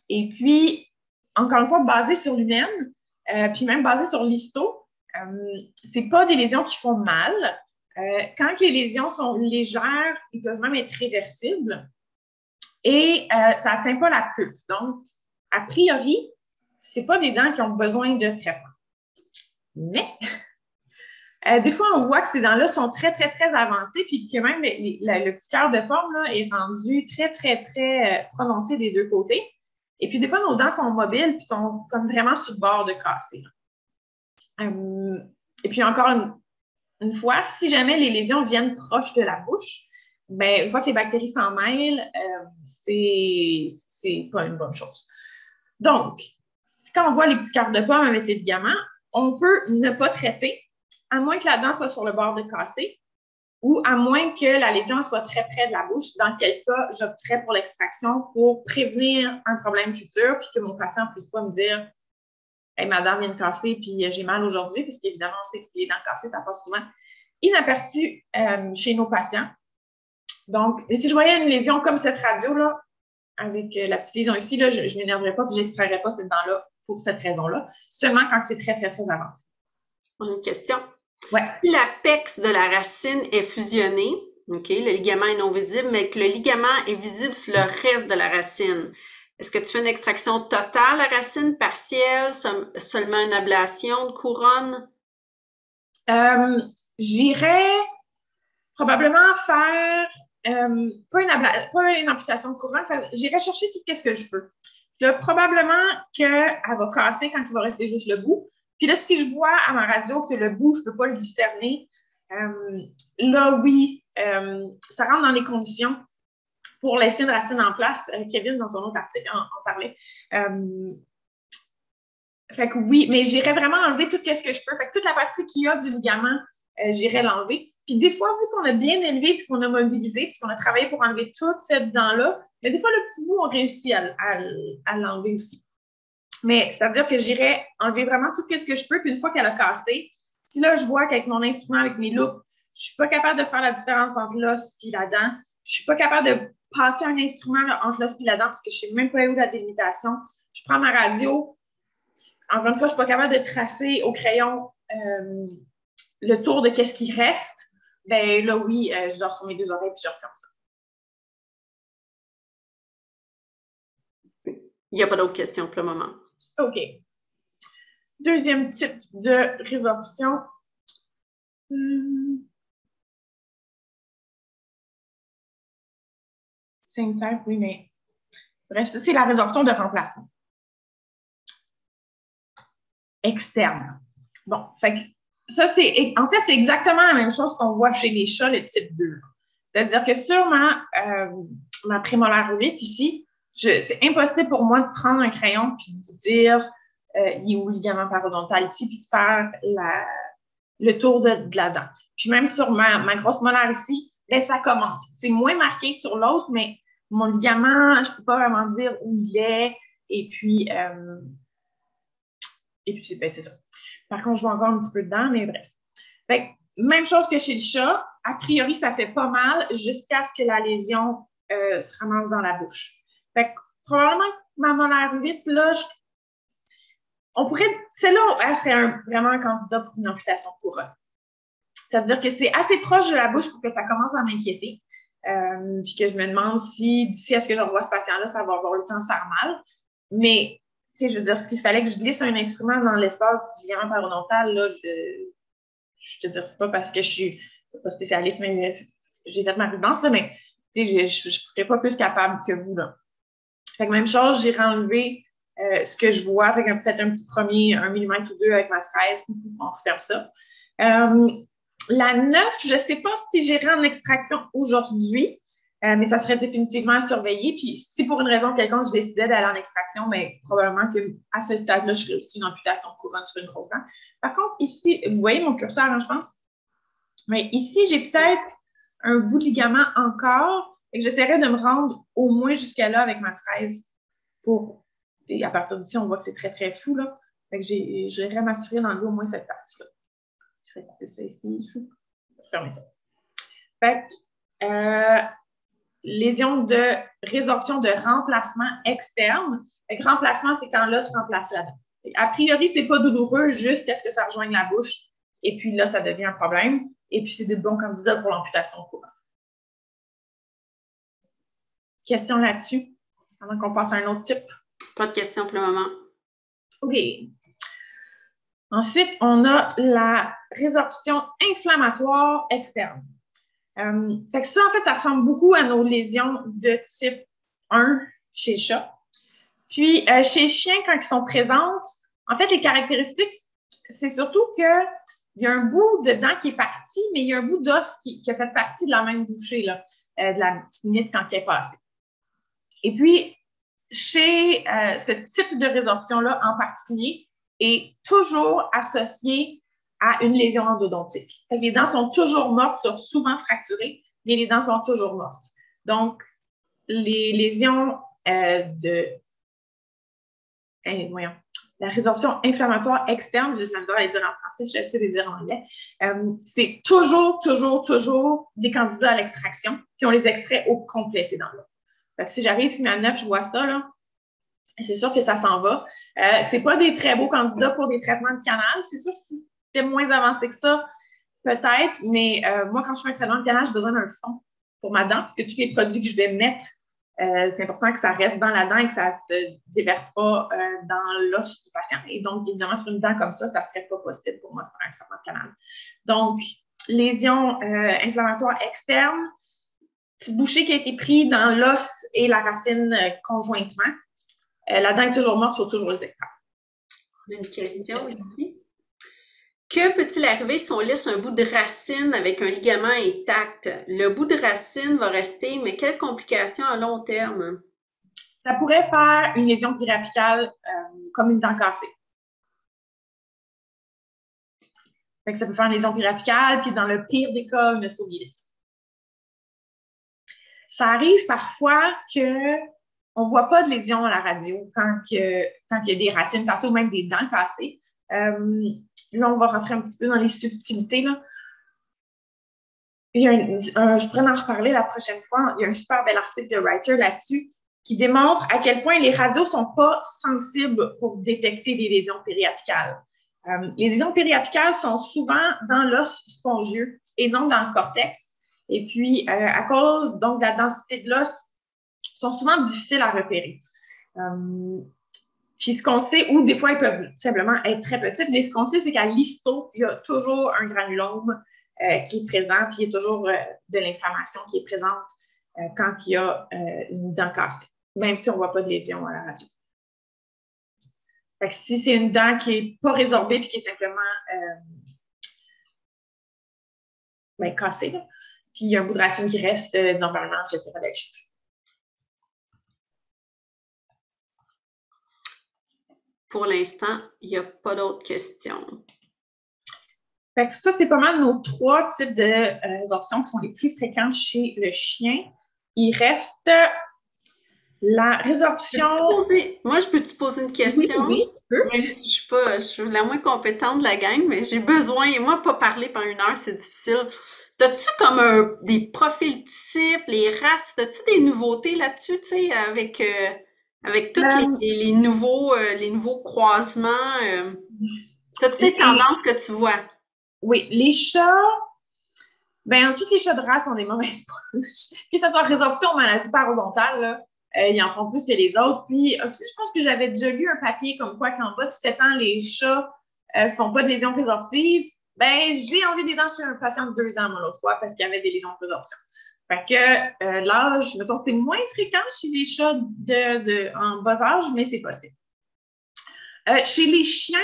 Et puis, encore une fois, basé sur l'humaine, puis même basé sur l'histo, euh, c'est pas des lésions qui font mal. Euh, quand les lésions sont légères, ils peuvent même être réversibles et euh, ça n'atteint pas la pulpe. Donc, a priori, ce pas des dents qui ont besoin de traitement. Mais, <laughs> des fois, on voit que ces dents-là sont très, très, très avancées, puis que même le petit cœur de pomme là, est rendu très, très, très prononcé des deux côtés. Et puis, des fois, nos dents sont mobiles, puis sont comme vraiment sur le bord de casser. Euh, et puis encore une, fois, si jamais les lésions viennent proches de la bouche, ben, une fois que les bactéries s'en mêlent, euh, c'est pas une bonne chose. Donc, quand on voit les petits cartes de pomme avec les ligaments, on peut ne pas traiter, à moins que la dent soit sur le bord de casser ou à moins que la lésion soit très près de la bouche, dans quel cas j'opterais pour l'extraction pour prévenir un problème futur, puis que mon patient ne puisse pas me dire madame vient de casser, puis euh, j'ai mal aujourd'hui, puisqu'évidemment, on sait que les dents cassées, ça passe souvent inaperçu euh, chez nos patients. Donc, si je voyais une lésion comme cette radio-là, avec euh, la petite lésion ici, là, je ne m'énerverais pas, puis je n'extrairais pas cette dent-là pour cette raison-là, seulement quand c'est très, très, très avancé. On a une question. Ouais. Si l'apex de la racine est fusionné, OK, le ligament est non visible, mais que le ligament est visible sur le reste de la racine, est-ce que tu fais une extraction totale à racine, partielle, seulement une ablation de couronne? Euh, j'irais probablement faire euh, pas, une amputation de couronne, j'irais chercher tout ce que je peux. Là, probablement qu'elle va casser quand il va rester juste le bout. Puis là, si je vois à ma radio que le bout, je ne peux pas le discerner, euh, là, oui, ça rentre dans les conditions pour laisser une racine en place. Euh, Kevin, dans son autre article, en, parlait. Euh, fait que oui, mais j'irais vraiment enlever tout ce que je peux. Fait que toute la partie qu'il y a du ligament, euh, j'irais l'enlever. Puis des fois, vu qu'on a bien élevé puis qu'on a mobilisé puis qu'on a travaillé pour enlever toute cette dent-là, mais des fois, le petit bout, on réussit à, l'enlever aussi. Mais c'est-à-dire que j'irais enlever vraiment tout ce que je peux. Puis une fois qu'elle a cassé, si là, je vois qu'avec mon instrument, avec mes loupes, je suis pas capable de faire la différence entre l'os et la dent, je suis pas capable de passer un instrument entre l'os et la dent parce que je ne sais même pas où la délimitation. Je prends ma radio. Encore une fois, je ne suis pas capable de tracer au crayon euh, le tour de qu'est-ce qui reste. Ben là, oui, euh, je dors sur mes deux oreilles et je referme ça. Il n'y a pas d'autres questions pour le moment. OK. Deuxième type de résorption. Hmm. Oui, mais Bref, c'est la résorption de remplacement. Externe. Bon, fait que ça, c'est, en fait, c'est exactement la même chose qu'on voit chez les chats, le type 2. C'est-à-dire que sur ma, euh, ma prémolaire 8 ici, c'est impossible pour moi de prendre un crayon puis de vous dire euh, il est où le ligament parodontal ici, puis de faire le tour de, la dent. Puis même sur ma, ma grosse molaire ici, ben, ça commence. C'est moins marqué que sur l'autre, mais mon ligament, je ne peux pas vraiment dire où il est. Et puis, euh, puis ben, c'est ça. Par contre, je vois encore un petit peu dedans, mais bref. même chose que chez le chat. A priori, ça fait pas mal jusqu'à ce que la lésion euh, se ramasse dans la bouche. Fait probablement ma molaire 8, là, on pourrait. Celle-là, elle serait vraiment un candidat pour une amputation de couronne. C'est-à-dire que c'est assez proche de la bouche pour que ça commence à m'inquiéter. Euh, puis que je me demande si d'ici à ce que j'envoie ce patient-là, ça va avoir le temps de faire mal. Mais, tu sais, je veux dire, s'il fallait que je glisse un instrument dans l'espace du ligament parodontal, là, je, je te dire, c'est pas parce que je suis pas spécialiste, mais j'ai fait ma résidence, là, mais, tu sais, je ne serais pas plus capable que vous, là. Fait que même chose, j'ai enlevé euh, ce que je vois avec peut-être un petit premier, un millimètre ou deux avec ma fraise, on referme ça. Euh, la 9, je ne sais pas si j'irai en extraction aujourd'hui, euh, mais ça serait définitivement à surveiller. Puis si pour une raison quelconque, je décidais d'aller en extraction, mais probablement qu'à ce stade-là, je ferais aussi une amputation de couronne sur une grosse dent. Par contre, ici, vous voyez mon curseur, hein, je pense? Mais ici, j'ai peut-être un bout de ligament encore et j'essaierai de me rendre au moins jusqu'à là avec ma fraise pour. Et à partir d'ici, on voit que c'est très, très fou. Là. Fait que j'irai m'assurer d'enlever au moins cette partie-là. Je vais couper ça ici. Je vais fermer ça. Fait que, euh, lésion de résorption de remplacement externe. Fait que remplacement, c'est quand l'os remplace la dent. A priori, c'est pas douloureux jusqu'à ce que ça rejoigne la bouche. Et puis là, ça devient un problème. Et puis, c'est des bons candidats pour l'amputation courante. Question là-dessus, avant qu'on passe à un autre type. Pas de questions pour le moment. OK. Ensuite, on a la résorption inflammatoire externe. Euh, fait que ça, en fait, ça ressemble beaucoup à nos lésions de type 1 chez chat. Puis, euh, chez chien, quand ils sont présentes, en fait, les caractéristiques, c'est surtout qu'il y a un bout de dent qui est parti, mais il y a un bout d'os qui, a fait partie de la même bouchée, là, euh, de la petite minute quand elle est passée. Et puis, chez ce type de résorption-là en particulier, est toujours associé à une lésion endodontique. Les dents sont toujours mortes, sont souvent fracturées, mais les dents sont toujours mortes. Donc, les lésions euh, de. Eh, voyons. La résorption inflammatoire externe, j'ai de la misère à les dire en français, je sais les dire en anglais, euh, c'est toujours, toujours, toujours des candidats à l'extraction, qui ont les extraits au complet, ces dents-là. si j'arrive, puis à 9, je vois ça, là, c'est sûr que ça s'en va. Euh, c'est pas des très beaux candidats pour des traitements de canal. C'est sûr que si c'était moins avancé que ça, peut-être, mais euh, moi, quand je fais un traitement de canal, j'ai besoin d'un fond pour ma dent, parce que tous les produits que je vais mettre, euh, c'est important que ça reste dans la dent et que ça ne se déverse pas euh, dans l'os du patient. Et donc, évidemment, sur une dent comme ça, ça ne serait pas possible pour moi de faire un traitement de canal. Donc, lésion inflammatoire externe, petit bouchée qui a été pris dans l'os et la racine conjointement. La dent est toujours morte, sur toujours les extraits. On a une question ici. Que peut-il arriver si on laisse un bout de racine avec un ligament intact? Le bout de racine va rester, mais quelles complications à long terme? Ça pourrait faire une lésion périapicale euh, comme une dent cassée. ça peut faire une lésion périapicale, puis dans le pire des cas, une osteomyélite. Ça arrive parfois que on ne voit pas de lésion à la radio quand, il y a des racines cassées ou même des dents cassées. Euh, Là, on va rentrer un petit peu dans les subtilités. Je pourrais en reparler la prochaine fois. Il y a un super bel article de Writer là-dessus qui démontre à quel point les radios ne sont pas sensibles pour détecter les lésions périapicales. Euh, les lésions périapicales sont souvent dans l'os spongieux et non dans le cortex. Et puis, euh, à cause donc de la densité de l'os, sont souvent difficiles à repérer. Euh, puis ce qu'on sait, ou des fois, ils peuvent simplement être très petites, mais ce qu'on sait, c'est qu'à l'histo, il y a toujours un granulome euh, qui est présent, puis il y a toujours euh, de l'inflammation qui est présente quand il y a une dent cassée. même si on ne voit pas de lésion à la radio. Si c'est une dent qui n'est pas résorbée et qui est simplement ben, cassée, puis il y a un bout de racine qui reste, normalement, j'essaierai d'aller chercher. Pour l'instant, il n'y a pas d'autres questions. Fait que ça, c'est pas mal nos trois types de résorptions qui sont les plus fréquentes chez le chien. Il reste la résorption. Moi, je peux te poser une question? Oui, tu peux. je suis pas, je suis la moins compétente de la gang, mais j'ai besoin, et moi, pas parler pendant une heure, c'est difficile. T'as-tu comme des profils types, les races, t'as-tu des nouveautés là-dessus, tu sais, avec, euh, avec tous euh, les, nouveaux, euh, les nouveaux croisements? T'as-tu des tendances que tu vois? Oui, les chats, ben, tous les chats de race ont des mauvaises <laughs> poches. que ce soit résorption ou maladie parodontale, là, euh, ils en font plus que les autres. Puis, euh, je pense que j'avais déjà lu un papier comme quoi qu'en bas de 7 ans, les chats ne euh, font pas de lésions résorptives. Ben, j'ai enlevé des dents chez un patient de 2 ans, l'autre fois, parce qu'il y avait des lésions de résorption. Fait que l'âge, mettons, c'était moins fréquent chez les chats de, en bas âge, mais c'est possible. chez les chiens,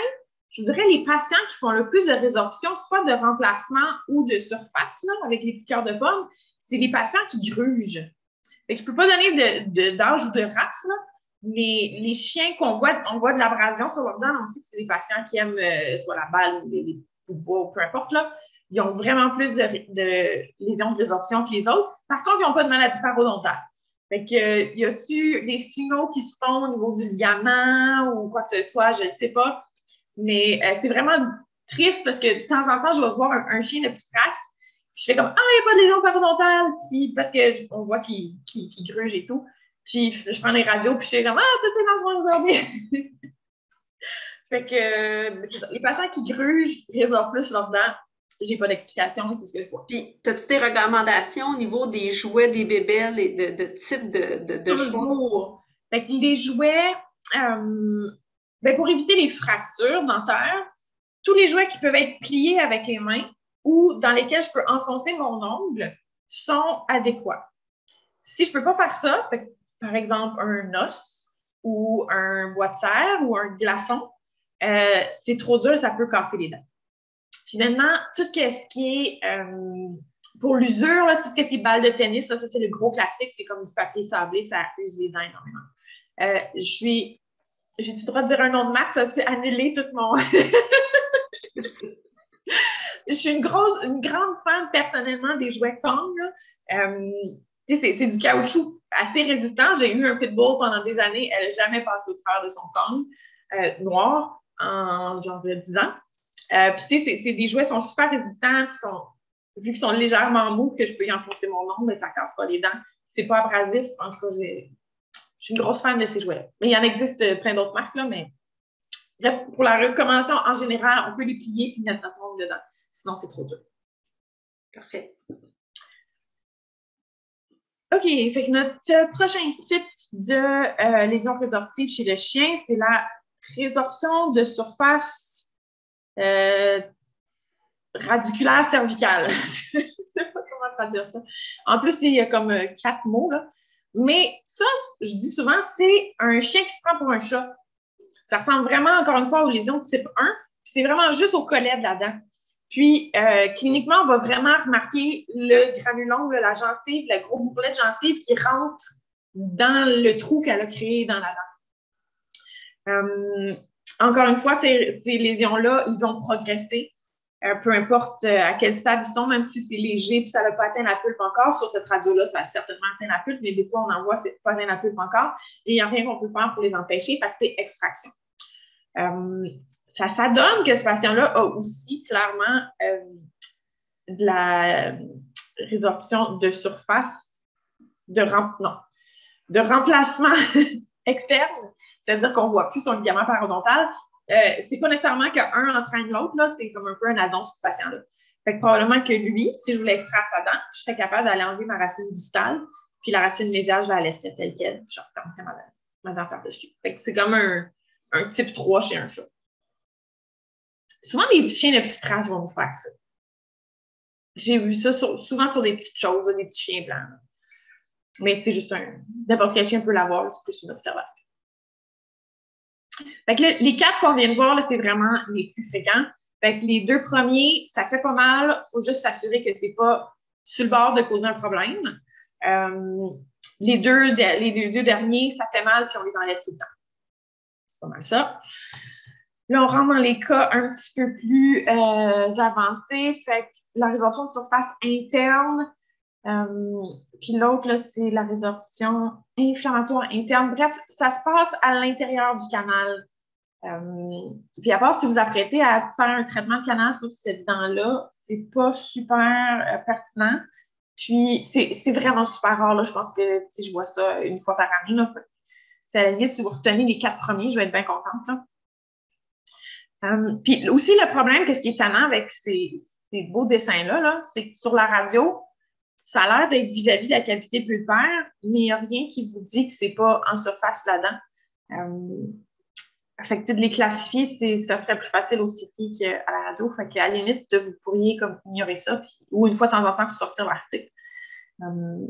je dirais les patients qui font le plus de résorption, soit de remplacement ou de surface, avec les petits cœurs de pomme, c'est les patients qui grugent. Je ne peux pas donner d'âge ou de race, mais les chiens qu'on voit, on voit de l'abrasion sur leur dents, on sait que c'est des patients qui aiment euh, soit la balle ou les, bois, peu importe, là. Ils ont vraiment plus de, lésions de résorption que les autres. Par contre, ils n'ont pas de maladie parodontale. Fait que, y a-tu des signaux qui se font au niveau du ligament ou quoi que ce soit, je ne sais pas. Mais euh, c'est vraiment triste parce que de temps en temps, je vais voir un, chien de petite race je fais comme Ah, il n'y a pas de lésion parodontale. Puis parce qu'on voit qu'il gruge et tout. Puis je, prends les radios, puis je fais comme Ah, tout est dans son résorbé. <laughs> fait que les patients qui grugent résorbent plus leurs dents. J'ai pas d'explication, c'est ce que je vois. Puis, as-tu des recommandations au niveau des jouets, des bébelles et de, de type de, de, de Toujours. Fait que les jouets, euh, ben pour éviter les fractures dentaires, tous les jouets qui peuvent être pliés avec les mains, ou dans lesquels je peux enfoncer mon ongle sont adéquats. Si je ne peux pas faire ça, par exemple un os ou un bois de serre ou un glaçon, euh, c'est trop dur, ça peut casser les dents. Maintenant, tout ce qui est euh, pour l'usure, tout ce qui est balle de tennis, ça, c'est le gros classique, c'est comme du papier sablé, ça use les dents énormément. Euh. J'ai-tu le droit de dire un nom de marque? Ça a-tu annulé tout mon. <laughs> je suis une, grosse, une grande fan personnellement des jouets Kong. Euh, c'est du caoutchouc assez résistant. J'ai eu un pitbull pendant des années. Elle n'a jamais passé au travers de son Kong noir en genre 10 ans. Euh, puis, c'est des jouets qui sont super résistants, qui sont, vu qu'ils sont légèrement mous, que je peux y enfoncer mon nom, mais ça casse pas les dents. C'est pas abrasif. En tout cas, je suis une grosse fan de ces jouets-là. Mais il y en existe plein d'autres marques, là, mais bref, pour la recommandation, en général, on peut les plier puis mettre notre ongle dedans. Sinon, c'est trop dur. Parfait. OK, fait que notre prochain type de euh, lésion résorptive chez le chien, c'est la résorption de surface euh, radiculaire cervicale. <laughs> je ne sais pas comment traduire ça. En plus, il y a comme euh, quatre mots. Mais ça, je dis souvent, c'est un chien qui se prend pour un chat. Ça ressemble vraiment, encore une fois, aux lésions de type 1, c'est vraiment juste au collet de la dent. Puis, euh, cliniquement, on va vraiment remarquer le granulome, la gencive, le gros bourrelet de gencive qui rentre dans le trou qu'elle a créé dans la dent. Encore une fois, ces, lésions-là, ils vont progresser, euh, peu importe à quel stade ils sont, même si c'est léger et ça n'a pas atteint la pulpe encore. Sur cette radio-là, ça a certainement atteint la pulpe, mais des fois, on en voit, c'est pas atteint la pulpe encore et il n'y a rien qu'on peut faire pour les empêcher, fait que c'est extraction ça, ça donne que ce patient-là a aussi clairement euh, de la résorption de surface, de, de remplacement <laughs> externe, c'est-à-dire qu'on ne voit plus son ligament parodontal. Euh, c'est pas nécessairement qu'un entraîne l'autre, là, c'est comme un peu un addon sur patient-là. Fait que probablement que lui, si je voulais extraire sa dent, je serais capable d'aller enlever ma racine distale, puis la racine mésiale, je la laisserais telle qu'elle, je refermerais ma, ma dent par-dessus. Fait que c'est comme un, un type 3 chez un chat. Souvent, les chiens de petites races vont faire ça. J'ai vu ça souvent sur des petites choses, des petits chiens blancs. Mais c'est juste un. N'importe quel chien peut l'avoir, c'est plus une observation. les quatre qu'on vient de voir, c'est vraiment les plus fréquents. les deux premiers, ça fait pas mal. Il faut juste s'assurer que c'est pas sur le bord de causer un problème. Euh, les, deux, derniers, ça fait mal, puis on les enlève tout le temps. C'est pas mal ça. Là, on rentre dans les cas un petit peu plus euh, avancés. Fait la résorption de surface interne, euh, puis l'autre, c'est la résorption inflammatoire interne. Bref, ça se passe à l'intérieur du canal. Euh, puis à part si vous apprêtez à faire un traitement de canal sur cette dent-là, c'est pas super pertinent. Puis c'est vraiment super rare. Là. Je pense que je vois ça une fois par année. Là. À la limite, si vous retenez les quatre premiers, je vais être bien contente. Là. Euh, puis aussi, le problème, qu'est-ce qui est étonnant avec ces, beaux dessins-là, c'est que sur la radio, ça a l'air d'être vis-à-vis de la cavité pulpaire, mais il n'y a rien qui vous dit que ce n'est pas en surface là-dedans. Euh, fait que, de les classifier, ça serait plus facile aussi qu'à la radio. Fait qu'à la limite, vous pourriez comme, ignorer ça, ou une fois de temps en temps sortir l'article. Euh,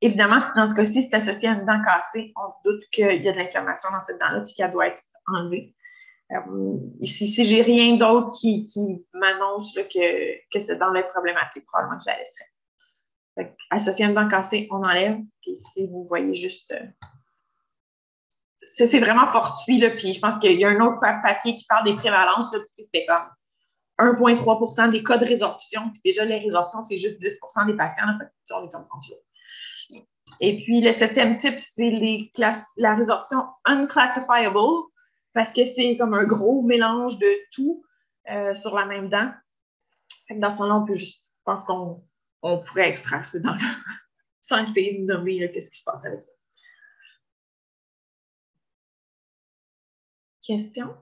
évidemment, dans ce cas-ci, c'est associé à une dent cassée, on se doute qu'il y a de l'inflammation dans cette dent-là et qu'elle doit être enlevée. Euh, si, si j'ai rien d'autre qui, m'annonce que, c'est dans les problématiques, probablement que je la laisserai. associé à une dent cassée, on enlève. Puis si vous voyez juste. Euh, c'est vraiment fortuit, puis je pense qu'il y a un autre papier qui parle des prévalences, c'était comme 1,3% des cas de résorption, puis déjà les résorptions, c'est juste 10% des patients, là, on est comme Et puis le septième type, c'est la résorption unclassifiable, parce que c'est comme un gros mélange de tout euh, sur la même dent. dans ce sens-là, on peut juste, je pense qu'on pourrait extraire ces dents-là <laughs> sans essayer de nommer qu'est-ce qui se passe avec ça. Question?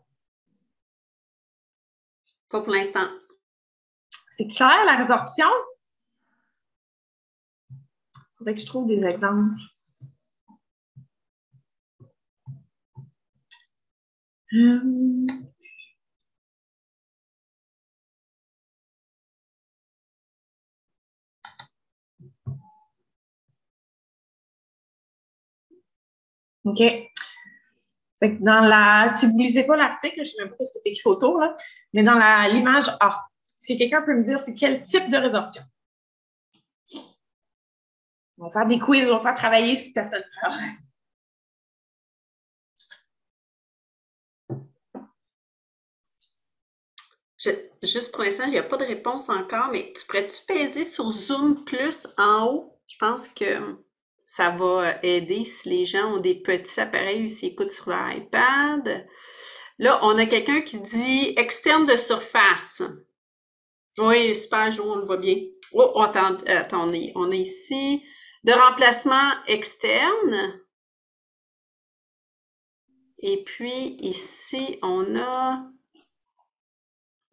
Pas pour l'instant. C'est clair, la résorption? Il faudrait que je trouve des exemples. OK. dans la, si vous ne lisez pas l'article, je ne sais même pas ce que c'est écrit autour, là, mais dans l'image A, est-ce que quelqu'un peut me dire c'est quel type de résorption? On va faire des quiz, on va faire travailler si personne ne juste pour l'instant, il n'y a pas de réponse encore, mais tu pourrais-tu peser sur Zoom plus en haut? Je pense que ça va aider si les gens ont des petits appareils ou s'ils écoutent sur leur iPad. Là, on a quelqu'un qui dit externe de surface. Oui, super, Jo, on le voit bien. Oh, oh attendez, on est ici. De remplacement externe. Et puis ici, on a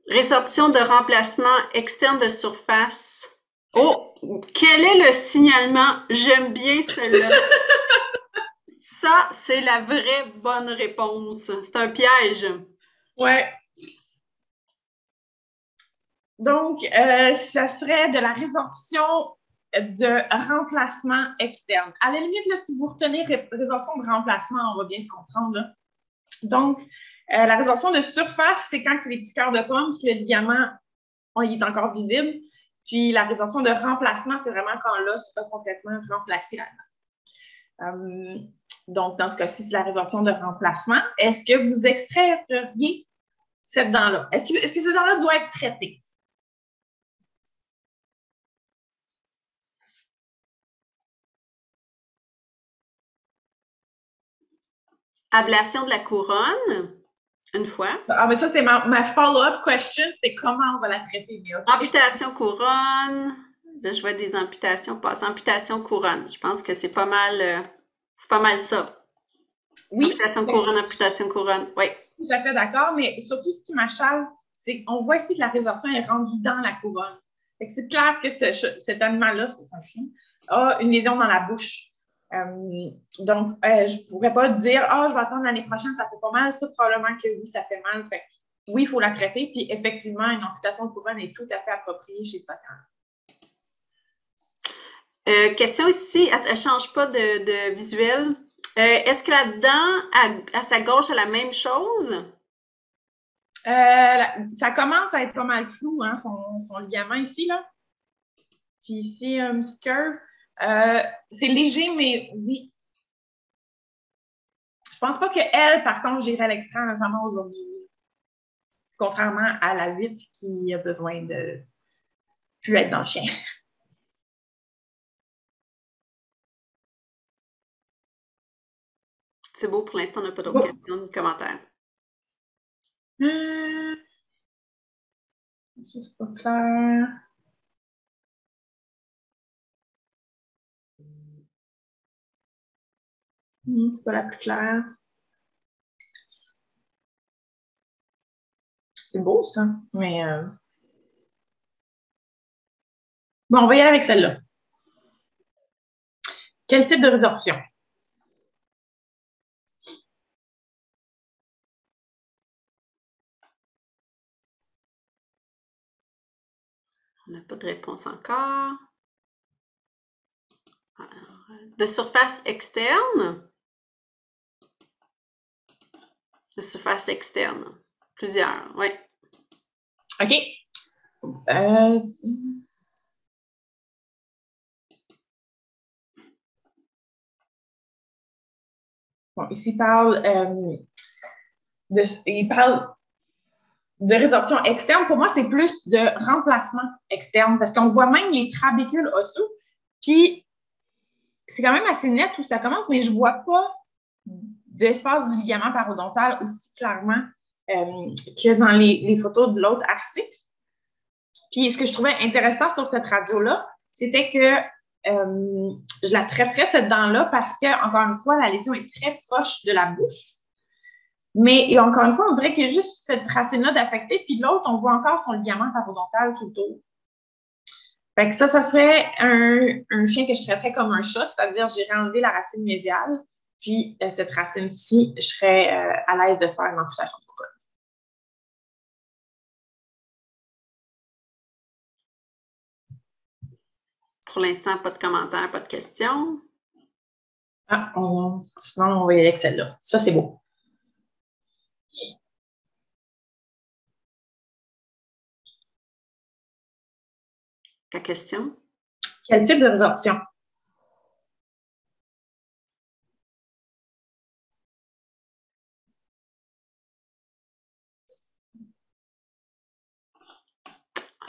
Résorption de remplacement externe de surface. Oh, quel est le signalement? J'aime bien celle-là. <laughs> Ça, c'est la vraie bonne réponse. C'est un piège. Ouais. Donc, euh, ça serait de la résorption de remplacement externe. À la limite, là, si vous retenez résorption de remplacement, on va bien se comprendre. Donc, euh, la résorption de surface, c'est quand c'est des petits cœurs de pomme que le ligament il est encore visible. Puis la résorption de remplacement, c'est vraiment quand l'os a complètement remplacé la dent. Euh, donc, dans ce cas-ci, c'est la résorption de remplacement. Est-ce que vous extrairiez cette dent-là? Est-ce que, est que cette dent-là doit être traitée? Ablation de la couronne. Une fois. Ah, mais ça, c'est ma, follow-up question, c'est comment on va la traiter, Amputation couronne. Là, je vois des amputations passer. Amputation couronne. Je pense que c'est pas mal, euh, c'est pas mal ça. Oui. Amputation couronne, amputation couronne. Oui. Tout à fait d'accord, mais surtout ce qui m'achale, c'est qu'on voit ici que la résorption est rendue dans la couronne. C'est clair que cet animal-là, c'est un chien, a une lésion dans la bouche. Euh, donc, euh, je ne pourrais pas dire Ah, je vais attendre l'année prochaine, ça fait pas mal. C'est probablement que oui, ça fait mal. Fait oui, il faut la traiter. Puis effectivement, une amputation de couronne est tout à fait appropriée chez ce patient. Euh, question ici, elle ne change pas de, visuel. Euh, est-ce que là-dedans, à, sa gauche, elle a la même chose? Ça commence à être pas mal flou, hein, son, son, ligament ici, là. Puis ici, un petit curve. C'est léger, mais oui. Je pense pas qu'elle, par contre, j'irai à l'extrême récemment aujourd'hui. Contrairement à la 8 qui a besoin de plus être dans le chien. <laughs> C'est beau, pour l'instant, on n'a pas d'autres questions ni commentaires. Euh... Ça, c'est pas clair. C'est pas la plus claire. C'est beau, ça. Mais. Euh... Bon, on va y aller avec celle-là. Quel type de résorption? On n'a pas de réponse encore. de surface externe? De surface externe. Plusieurs, oui. OK. Euh... Bon, ici, il parle, euh, de, il parle de résorption externe, pour moi, c'est plus de remplacement externe parce qu'on voit même les trabécules osseux. Puis, c'est quand même assez net où ça commence, mais je ne vois pas d'espace du ligament parodontal aussi clairement euh, que dans les, photos de l'autre article. Puis, ce que je trouvais intéressant sur cette radio-là, c'était que euh, je la traiterais cette dent-là parce que, encore une fois, la lésion est très proche de la bouche. Mais encore une fois, on dirait a juste cette racine-là d'affecté, puis l'autre, on voit encore son ligament parodontal tout autour. Fait que ça, ça serait un, chien que je traiterais comme un chat, c'est-à-dire j'irais enlever la racine médiale, puis euh, cette racine-ci, je serais euh, à l'aise de faire l'amputation de couronne. Pour l'instant, pas de commentaires, pas de questions. Ah, sinon, on va y aller avec celle-là. Ça, c'est beau. Ta question? Quel type de résorption?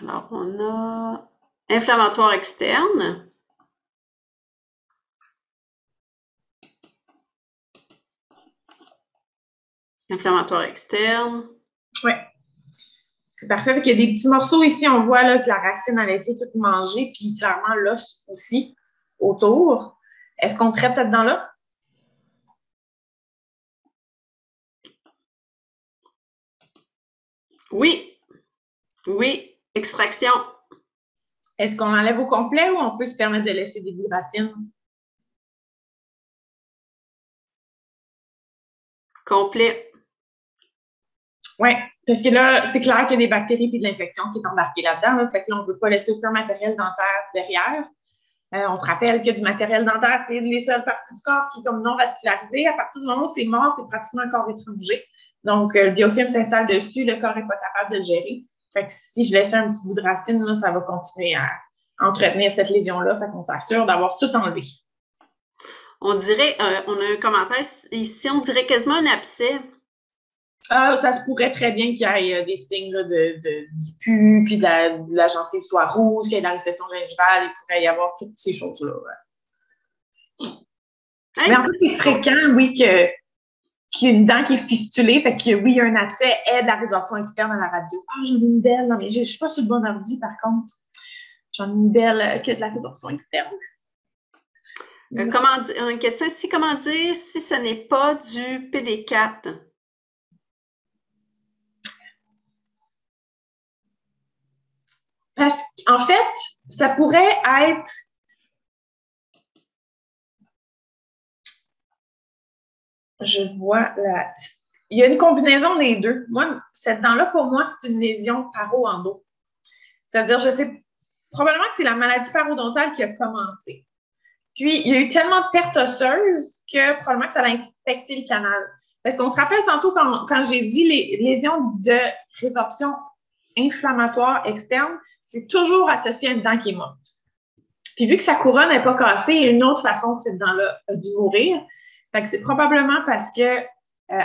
Alors, on a inflammatoire externe. Inflammatoire externe. Oui. C'est parfait. Il y a des petits morceaux ici. On voit là, que la racine a été toute mangée, puis clairement l'os aussi autour. Est-ce qu'on traite cette dent-là? Oui. Oui. Extraction. Est-ce qu'on enlève au complet ou on peut se permettre de laisser des bouts racines? Complet. Oui, parce que là, c'est clair qu'il y a des bactéries et de l'infection qui est embarquée là-dedans. Fait que là, on ne veut pas laisser aucun matériel dentaire derrière. Euh, on se rappelle que du matériel dentaire, c'est les seules parties du corps qui sont comme non vascularisées. À partir du moment où c'est mort, c'est pratiquement un corps étranger. Donc, euh, le biofilm s'installe dessus, le corps n'est pas capable de le gérer. Fait que si je laisse un petit bout de racine, là, ça va continuer à entretenir cette lésion-là. Fait qu'on s'assure d'avoir tout enlevé. On dirait, euh, on a un commentaire ici, on dirait quasiment un abcès. Ah, ça se pourrait très bien qu'il y ait euh, des signes de, du pu, puis de la, gencive soit rouge, qu'il y ait de la récession gingivale, il pourrait y avoir toutes ces choses-là. Mais en fait, c'est fréquent, oui, que, ait une dent qui est fistulée, fait que oui, il y a un abcès, aide la résorption externe à la radio. Ah, j'en ai une belle, non, mais je ne suis pas sur le bon ordi, par contre. J'en ai une belle euh, que de la résorption externe. Euh, comment dire, une question ici, comment dire si ce n'est pas du PD4? Parce qu'en fait, ça pourrait être je vois la. Il y a une combinaison des deux. Moi, cette dent-là, pour moi, c'est une lésion paro-endo. C'est-à-dire, je sais, probablement que c'est la maladie parodontale qui a commencé. Puis, il y a eu tellement de pertes osseuses que probablement que ça a infecté le canal. Parce qu'on se rappelle tantôt quand, quand j'ai dit les lésions de résorption inflammatoire externe, c'est toujours associé à une dent qui est morte. Puis vu que sa couronne n'est pas cassée, il y a une autre façon que cette dent-là a dû mourir. C'est probablement parce que euh,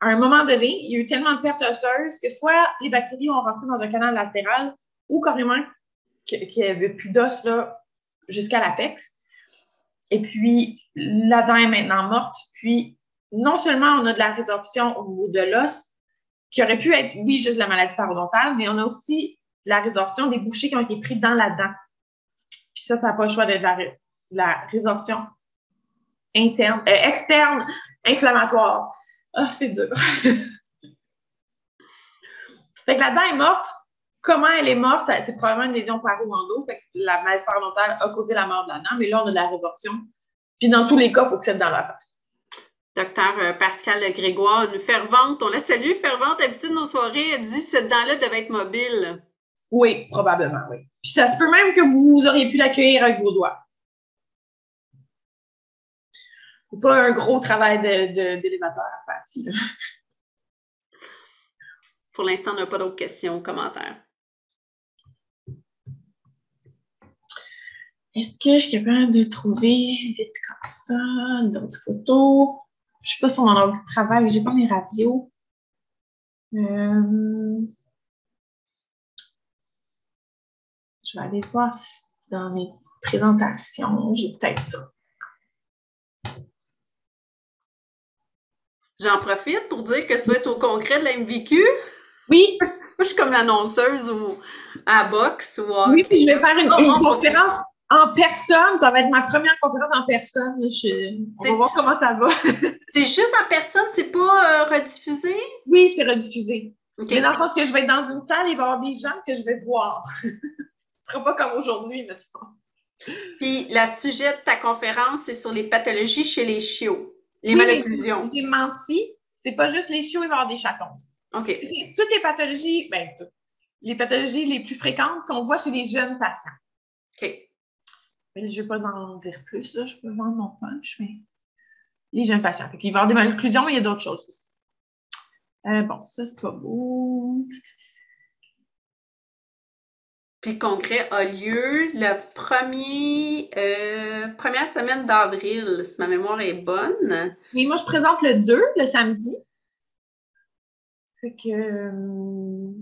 à un moment donné, il y a eu tellement de pertes osseuses que soit les bactéries ont rentré dans un canal latéral ou carrément qu'il n'y avait plus d'os jusqu'à l'apex. Et puis, la dent est maintenant morte. Puis, non seulement on a de la résorption au niveau de l'os, qui aurait pu être, oui, juste la maladie parodontale, mais on a aussi la résorption des bouchées qui ont été pris dans la dent. Puis ça, ça n'a pas le choix d'être la, la, résorption interne, euh, externe, inflammatoire. Ah, c'est dur. <laughs> fait que la dent est morte. Comment elle est morte? C'est probablement une lésion paro-endo. Fait que la maladie parodontale a causé la mort de la dent, mais là, on a de la résorption. Puis dans tous les cas, il faut que c'est dans la pâte docteur euh, Pascal Grégoire, une fervente, on la salue, fervente, habitude de nos soirées, elle dit cette dent-là devait être mobile. Oui, probablement, oui. Puis ça se peut même que vous auriez pu l'accueillir avec vos doigts. Pas un gros travail d'élévateur à faire ici. Pour l'instant, on n'a pas d'autres questions ou commentaires. Est-ce que je suis capable de trouver vite comme ça d'autres photos? Je sais pas si on a du travail, j'ai pas mes radios. Euh, je vais aller voir dans mes présentations, j'ai peut-être ça. J'en profite pour dire que tu vas être au congrès de la MVQ. Oui. <laughs> Moi, je suis comme l'annonceuse ou à boxe ou à... Oui, puis je vais faire une, une conférence en personne, ça va être ma première conférence en personne. On va voir comment ça va. <laughs> c'est juste en personne, c'est pas euh, rediffusé? Oui, c'est rediffusé. Mais dans le sens que je vais être dans une salle, il va y avoir des gens que je vais voir. <laughs> Ce sera pas comme aujourd'hui, mettons. Puis, le sujet de ta conférence, c'est sur les pathologies chez les chiots, les malocclusions. J'ai menti. C'est pas juste les chiots, il va y avoir des chatons. OK. Toutes les pathologies, ben, les pathologies les plus fréquentes qu'on voit chez les jeunes patients. OK je ne vais pas en dire plus, là, je peux vendre mon punch, mais les jeunes patients. il va y avoir des malclusions, mais il y a d'autres choses aussi. Euh, bon, ça, c'est pas beau. Puis congrès a lieu le premier, euh, première semaine d'avril, si ma mémoire est bonne. Mais moi, je présente le 2, le samedi. Fait que. Euh,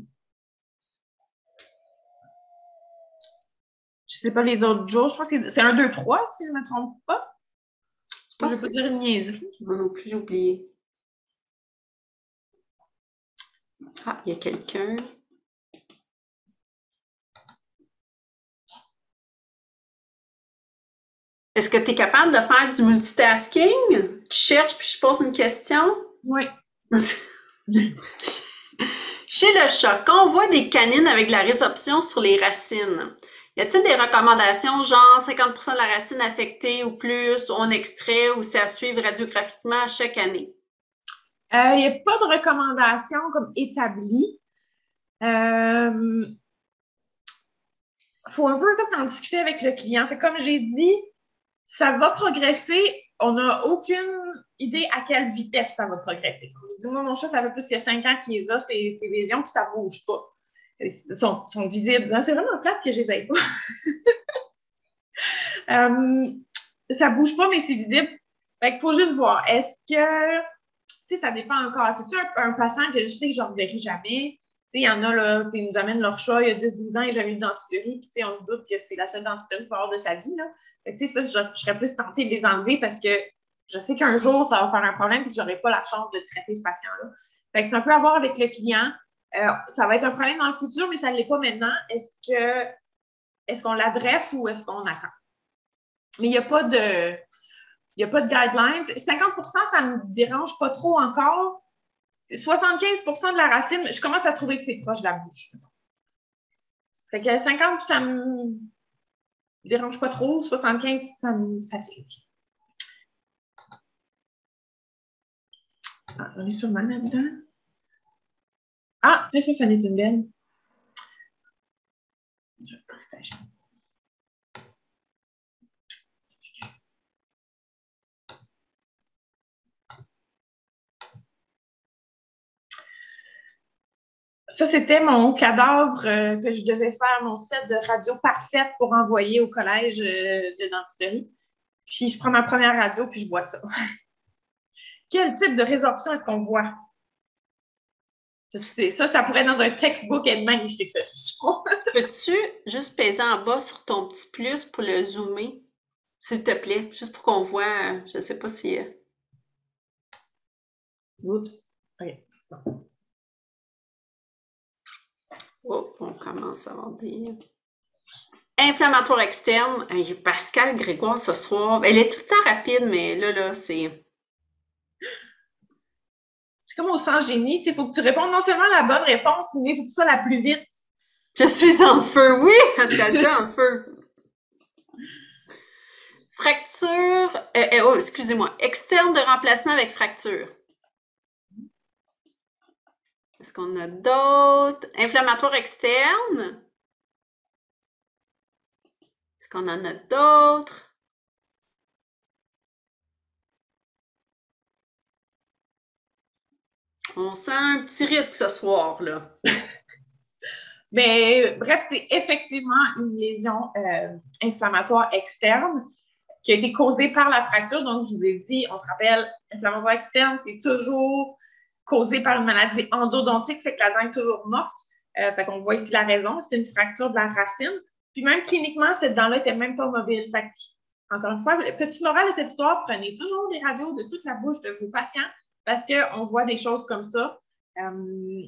Je sais pas les autres jours. Je pense que c'est un, 2, 3, si je ne me trompe pas. Je pense je vais pas dire une niaiserie. Moi non plus, j'ai oublié. Ah, il y a quelqu'un. Est-ce que tu es capable de faire du multitasking? Tu cherches puis je pose une question? Oui. <laughs> Chez le chat, quand on voit des canines avec la résorption sur les racines, y a-t-il des recommandations, genre 50% de la racine affectée ou plus, on extrait ou c'est à suivre radiographiquement chaque année? Il euh, n'y a pas de recommandation comme établie. Il euh, faut un peu en discuter avec le client. comme j'ai dit, ça va progresser. On n'a aucune idée à quelle vitesse ça va progresser. Comme moi, mon chat, ça fait plus que 5 ans qu'il a ces ses lésions, puis ça ne bouge pas sont, sont visibles. C'est vraiment plate que je les aille pas. <laughs> euh, ça bouge pas, mais c'est visible. Fait faut juste voir. Est-ce que, tu sais, ça dépend encore. C'est-tu un, patient que je sais que je ne reverrai jamais? Tu sais, il y en a, là, tu ils nous amènent leur chat il y a 10-12 ans et jamais eu de dentisterie, puis on se doute que c'est la seule dentisterie qu'il va avoir de sa vie, là. Tu sais, ça, je, serais plus tentée de les enlever parce que je sais qu'un jour, ça va faire un problème et que je n'aurai pas la chance de traiter ce patient-là. Fait que c'est un peu à voir avec le client. Euh, ça va être un problème dans le futur, mais ça ne l'est pas maintenant. Est-ce est-ce qu'on l'adresse ou est-ce qu'on attend? Mais il n'y a pas de. Il a pas de guidelines. 50% ça ne me dérange pas trop encore. 75% de la racine, je commence à trouver que c'est proche de la bouche. Fait que 50, ça ne dérange pas trop. 75, ça me fatigue. Ah, on est sûrement là-dedans. Ah, sais, ça, ça n'est une belle. Je vais Ça, c'était mon cadavre euh, que je devais faire, mon set de radio parfaite pour envoyer au collège euh, de dentisterie. Puis je prends ma première radio, puis je vois ça. <laughs> Quel type de résorption est-ce qu'on voit? Ça, ça pourrait être dans un textbook être magnifique, cette histoire. Peux-tu juste peser en bas sur ton petit plus pour le zoomer, s'il te plaît? Juste pour qu'on voit, euh, je ne sais pas si. Oups. OK. Oh, on commence à avoir des. Inflammatoire externe. Pascal Grégoire ce soir. Elle est tout le temps rapide, mais là, là, c'est. C'est comme au sens génie. Il faut que tu répondes non seulement la bonne réponse, mais il faut que tu sois la plus vite. Je suis en feu, oui, Pascal, est en feu. Fracture. Euh, euh, oh, excusez-moi. Externe de remplacement avec fracture. Est-ce qu'on a d'autres? Inflammatoire externe? Est-ce qu'on en a d'autres? On sent un petit risque ce soir, là. Mais <laughs> bref, c'est effectivement une lésion euh, inflammatoire externe qui a été causée par la fracture. Donc, je vous ai dit, on se rappelle, inflammatoire externe, c'est toujours causée par une maladie endodontique, fait que la dent est toujours morte. Euh, fait qu'on voit ici la raison, c'est une fracture de la racine. Puis même cliniquement, cette dent-là n'était même pas mobile. Fait que, encore une fois, petit moral de cette histoire, prenez toujours des radios de toute la bouche de vos patients parce qu'on voit des choses comme ça. Euh,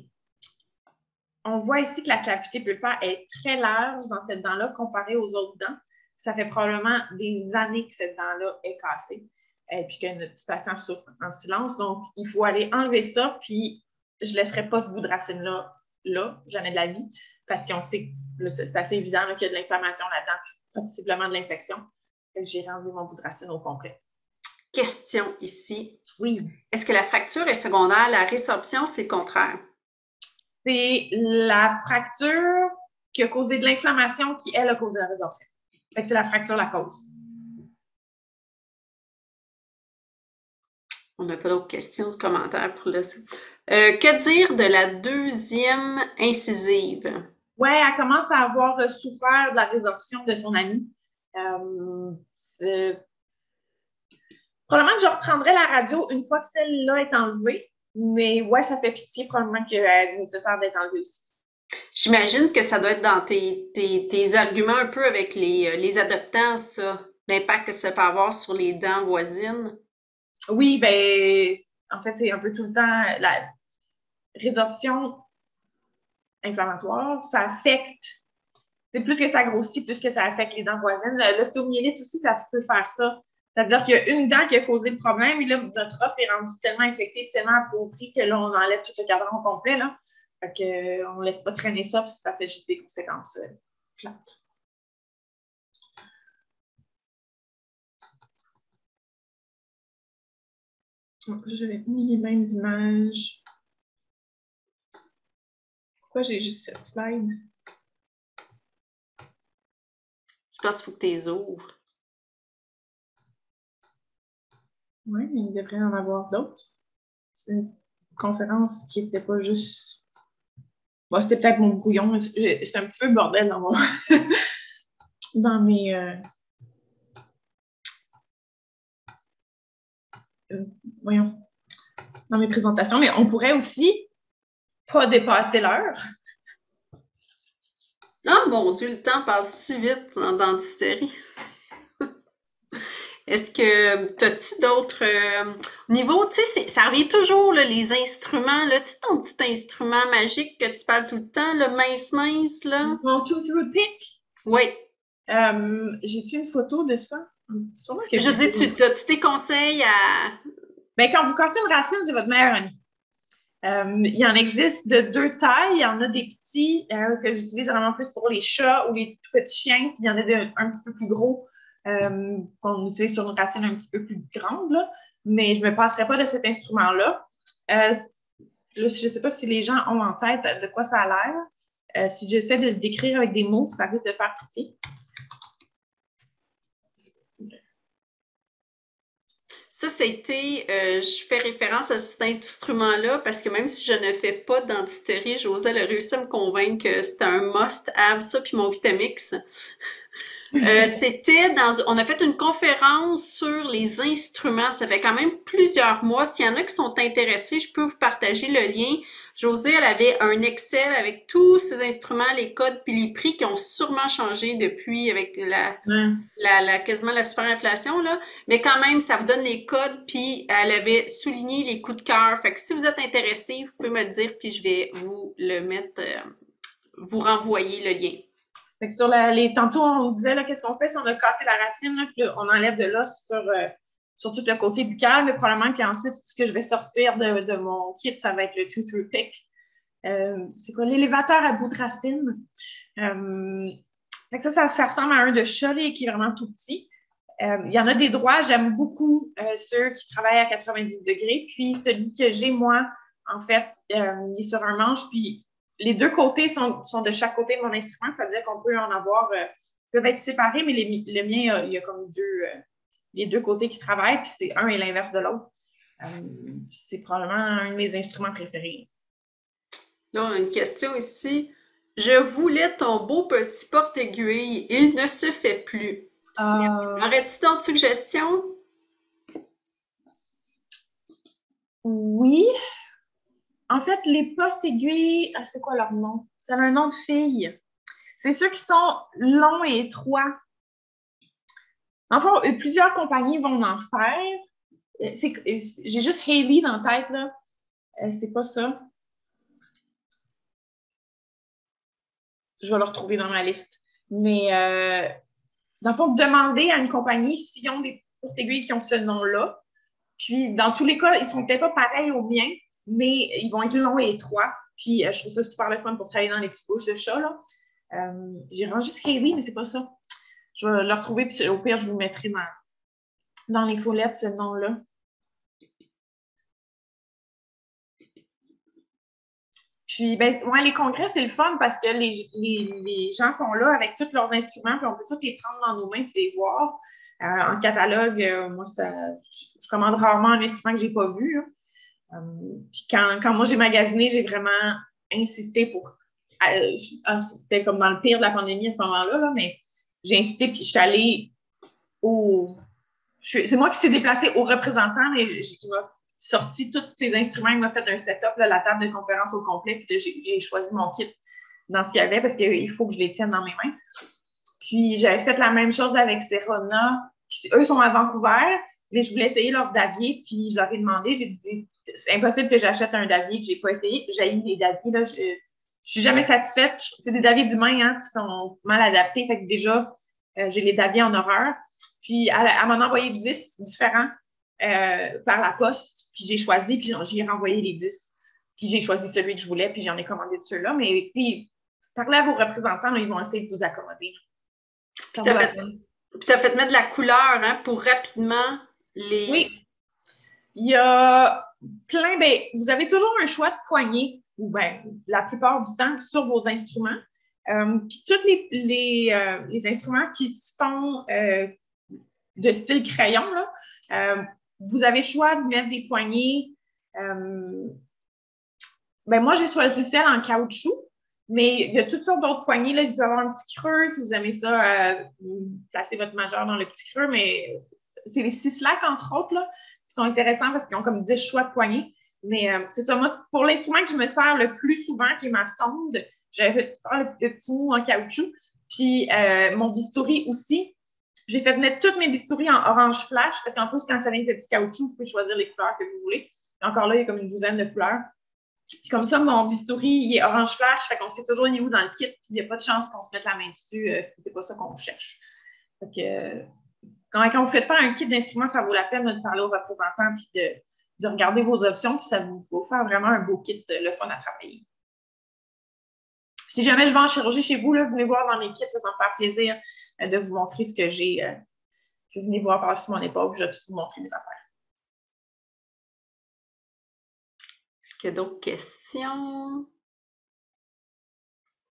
on voit ici que la cavité pulpaire est très large dans cette dent-là comparée aux autres dents. Ça fait probablement des années que cette dent-là est cassée et puis que notre petit patient souffre en silence. Donc, il faut aller enlever ça, puis je ne laisserai pas ce bout de racine-là, là, jamais de la vie, parce qu'on sait que c'est assez évident qu'il y a de l'inflammation là-dedans, possiblement de l'infection. J'ai enlevé mon bout de racine au complet. Question ici. Oui. Est-ce que la fracture est secondaire? La résorption, c'est le contraire? C'est la fracture qui a causé de l'inflammation qui, elle, a causé la résorption. C'est la fracture la cause. On n'a pas d'autres questions, de commentaires pour le. Euh, que dire de la deuxième incisive? Oui, elle commence à avoir souffert de la résorption de son ami. Euh, probablement que je reprendrai la radio une fois que celle-là est enlevée, mais ouais, ça fait pitié probablement qu'elle est nécessaire d'être enlevée aussi. J'imagine que ça doit être dans tes, tes, arguments un peu avec les, les adoptants, ça, l'impact que ça peut avoir sur les dents voisines. Oui, ben, en fait, c'est un peu tout le temps la résorption inflammatoire. Ça affecte, c'est plus que ça grossit, plus que ça affecte les dents voisines. L'ostéomyélite aussi, ça peut faire ça. C'est-à-dire qu'il y a une dent qui a causé le problème, et là, notre os est rendu tellement infecté, tellement appauvri que là, on enlève tout le cadran complet. Là. Fait qu'on ne laisse pas traîner ça, puis ça fait juste des conséquences euh, plates. J'avais mis les mêmes images. Pourquoi j'ai juste cette slide? Je pense qu'il faut que tu les ouvres. Oui, mais il devrait en avoir d'autres. C'est une conférence qui n'était pas juste. Bon, c'était peut-être mon brouillon. C'était un petit peu bordel dans mon. <laughs> dans mes. Euh, euh, voyons, dans mes présentations, mais on pourrait aussi pas dépasser l'heure. Oh mon Dieu, le temps passe si vite en dentisterie. <laughs> Est-ce que as-tu d'autres euh, niveaux? Tu sais, ça revient toujours, les instruments, là, tu sais, ton petit instrument magique que tu parles tout le temps, le mince-mince, là? Mon tooth root pick? Oui. Euh, j'ai-tu une photo de ça? Je dis, tu as-tu des conseils à, Bien, quand vous cassez une racine, c'est votre meilleur ami. Euh, il y en existe de deux tailles. Il y en a des petits euh, que j'utilise vraiment plus pour les chats ou les tout petits chiens, puis il y en a de, un petit peu plus gros euh, qu'on utilise sur une racine un petit peu plus grande. Mais je ne me passerai pas de cet instrument-là. je ne sais pas si les gens ont en tête de quoi ça a si j'essaie de le décrire avec des mots, ça risque de faire pitié. Ça, c'était, euh, je fais référence à cet instrument-là parce que même si je ne fais pas dentisterie, José a réussi à me convaincre que c'était un must-have, ça, puis mon Vitamix. <laughs> Euh, <laughs> c'était dans, on a fait une conférence sur les instruments. Ça fait quand même plusieurs mois. S'il y en a qui sont intéressés, je peux vous partager le lien. José, elle avait un Excel avec tous ces instruments, les codes puis les prix qui ont sûrement changé depuis avec la, la, la, quasiment la superinflation là. Mais quand même, ça vous donne les codes puis elle avait souligné les coups de cœur. Fait que si vous êtes intéressé, vous pouvez me le dire puis je vais vous le mettre, euh, vous renvoyer le lien sur les tantôt, on disait qu'est-ce qu'on fait si on a cassé la racine, là, on enlève de l'os sur, euh, sur tout le côté buccal, mais probablement qu'ensuite, ce que je vais sortir de, de, mon kit, ça va être le tooth pick. Euh, c'est quoi? L'élévateur à bout de racine? Euh, ça, ça, ressemble à un de chat qui est vraiment tout petit. Il y en a des droits, j'aime beaucoup ceux qui travaillent à 90 degrés. Puis celui que j'ai, moi, en fait, il est sur un manche, puis les deux côtés sont, de chaque côté de mon instrument, c'est-à-dire qu'on peut en avoir, euh, peuvent être séparés, mais le mien, euh, il y a comme deux, euh, les deux côtés qui travaillent, puis c'est un et l'inverse de l'autre. c'est probablement un de mes instruments préférés. Là, on a une question ici. Je voulais ton beau petit porte-aiguille. Il ne se fait plus. Aurais-tu d'autres suggestions? Oui, en fait, les portes-aiguilles, ah, c'est quoi leur nom? Ça a un nom de fille. C'est ceux qui sont longs et étroits. Enfin, plusieurs compagnies vont en faire. Euh, euh, j'ai juste Haley dans la tête, là. Euh, c'est pas ça. Je vais le retrouver dans ma liste. Mais, dans le fond, demander à une compagnie s'ils ont des porte-aiguilles qui ont ce nom-là. Puis, dans tous les cas, ils ne sont peut-être pas pareils aux miens mais ils vont être longs et étroits. Puis euh, je trouve ça super le fun pour travailler dans les petites bouches de chat. Là. Euh, j'ai rendu Haley, mais c'est pas ça. Je vais le retrouver, puis au pire, je vous mettrai dans, dans les follettes ce nom-là. Puis, ben, ouais, les congrès, c'est le fun parce que les, gens sont là avec tous leurs instruments, puis on peut tous les prendre dans nos mains puis les voir. Euh, en catalogue, moi, je commande rarement un instrument que je n'ai pas vu. Euh, puis quand, quand moi j'ai magasiné, j'ai vraiment insisté pour. Euh, ah, c'était comme dans le pire de la pandémie à ce moment-là, mais j'ai insisté, puis je suis allée au. C'est moi qui s'est déplacé au représentant, et il m'a sorti tous ses instruments, il m'a fait un setup, la table de conférence au complet, puis j'ai choisi mon kit dans ce qu'il y avait parce qu'il faut que je les tienne dans mes mains. Puis j'avais fait la même chose avec Serona. Eux sont à Vancouver, mais je voulais essayer leur Davier, puis je leur ai demandé, j'ai dit, c'est impossible que j'achète un Davier que j'ai pas essayé. J'ai eu des Daviers, là, je suis jamais satisfaite. C'est des Daviers d'humains, hein, qui sont mal adaptés. Fait que déjà, euh, j'ai les Daviers en horreur. Puis, elle, m'en a envoyé 10 différents euh, par la poste. Puis, j'ai choisi, puis j'ai renvoyé les 10. Puis, j'ai choisi celui que je voulais, puis j'en ai commandé de ceux-là. Mais, parlez à vos représentants, ils vont essayer de vous accommoder. Puis, tu as, fait mettre de la couleur hein, pour rapidement oui. Il y a plein. Ben, vous avez toujours un choix de poignée, ou ben, la plupart du temps, sur vos instruments. Euh, puis tous les, euh, les, instruments qui se font euh, de style crayon, là, vous avez le choix de mettre des poignées. ben moi, j'ai choisi celle en caoutchouc, mais il y a toutes sortes d'autres poignées. Là. Il peut y avoir un petit creux si vous aimez ça, placer votre majeur dans le petit creux, mais c'est les six lacs, entre autres, là, qui sont intéressants parce qu'ils ont comme 10 choix de poignées. Mais euh, c'est ça, moi, pour l'instrument que je me sers le plus souvent, qui est ma sonde, j'avais fait le, petit mou en caoutchouc. Puis euh, mon bistouri aussi. J'ai fait mettre toutes mes bistouris en orange flash parce qu'en plus, quand ça vient de petit caoutchouc, vous pouvez choisir les couleurs que vous voulez. encore là, il y a comme une douzaine de couleurs. Puis comme ça, mon bistouri, il est orange flash, fait qu'on sait toujours est où dans le kit, puis il n'y a pas de chance qu'on se mette la main dessus euh, si c'est pas ça qu'on cherche. Fait que, quand, vous faites faire un kit d'instruments, ça vaut la peine de parler aux représentants et de, regarder vos options, puis ça vous va faire vraiment un beau kit, le fun à travailler. Si jamais je vais en chirurgie chez vous, là, venez voir dans mes kits, ça me fait plaisir euh, de vous montrer ce que j'ai. Euh, que vous venez voir par-dessus mon épaule, je vais tout vous montrer mes affaires. Est-ce qu'il y a d'autres questions?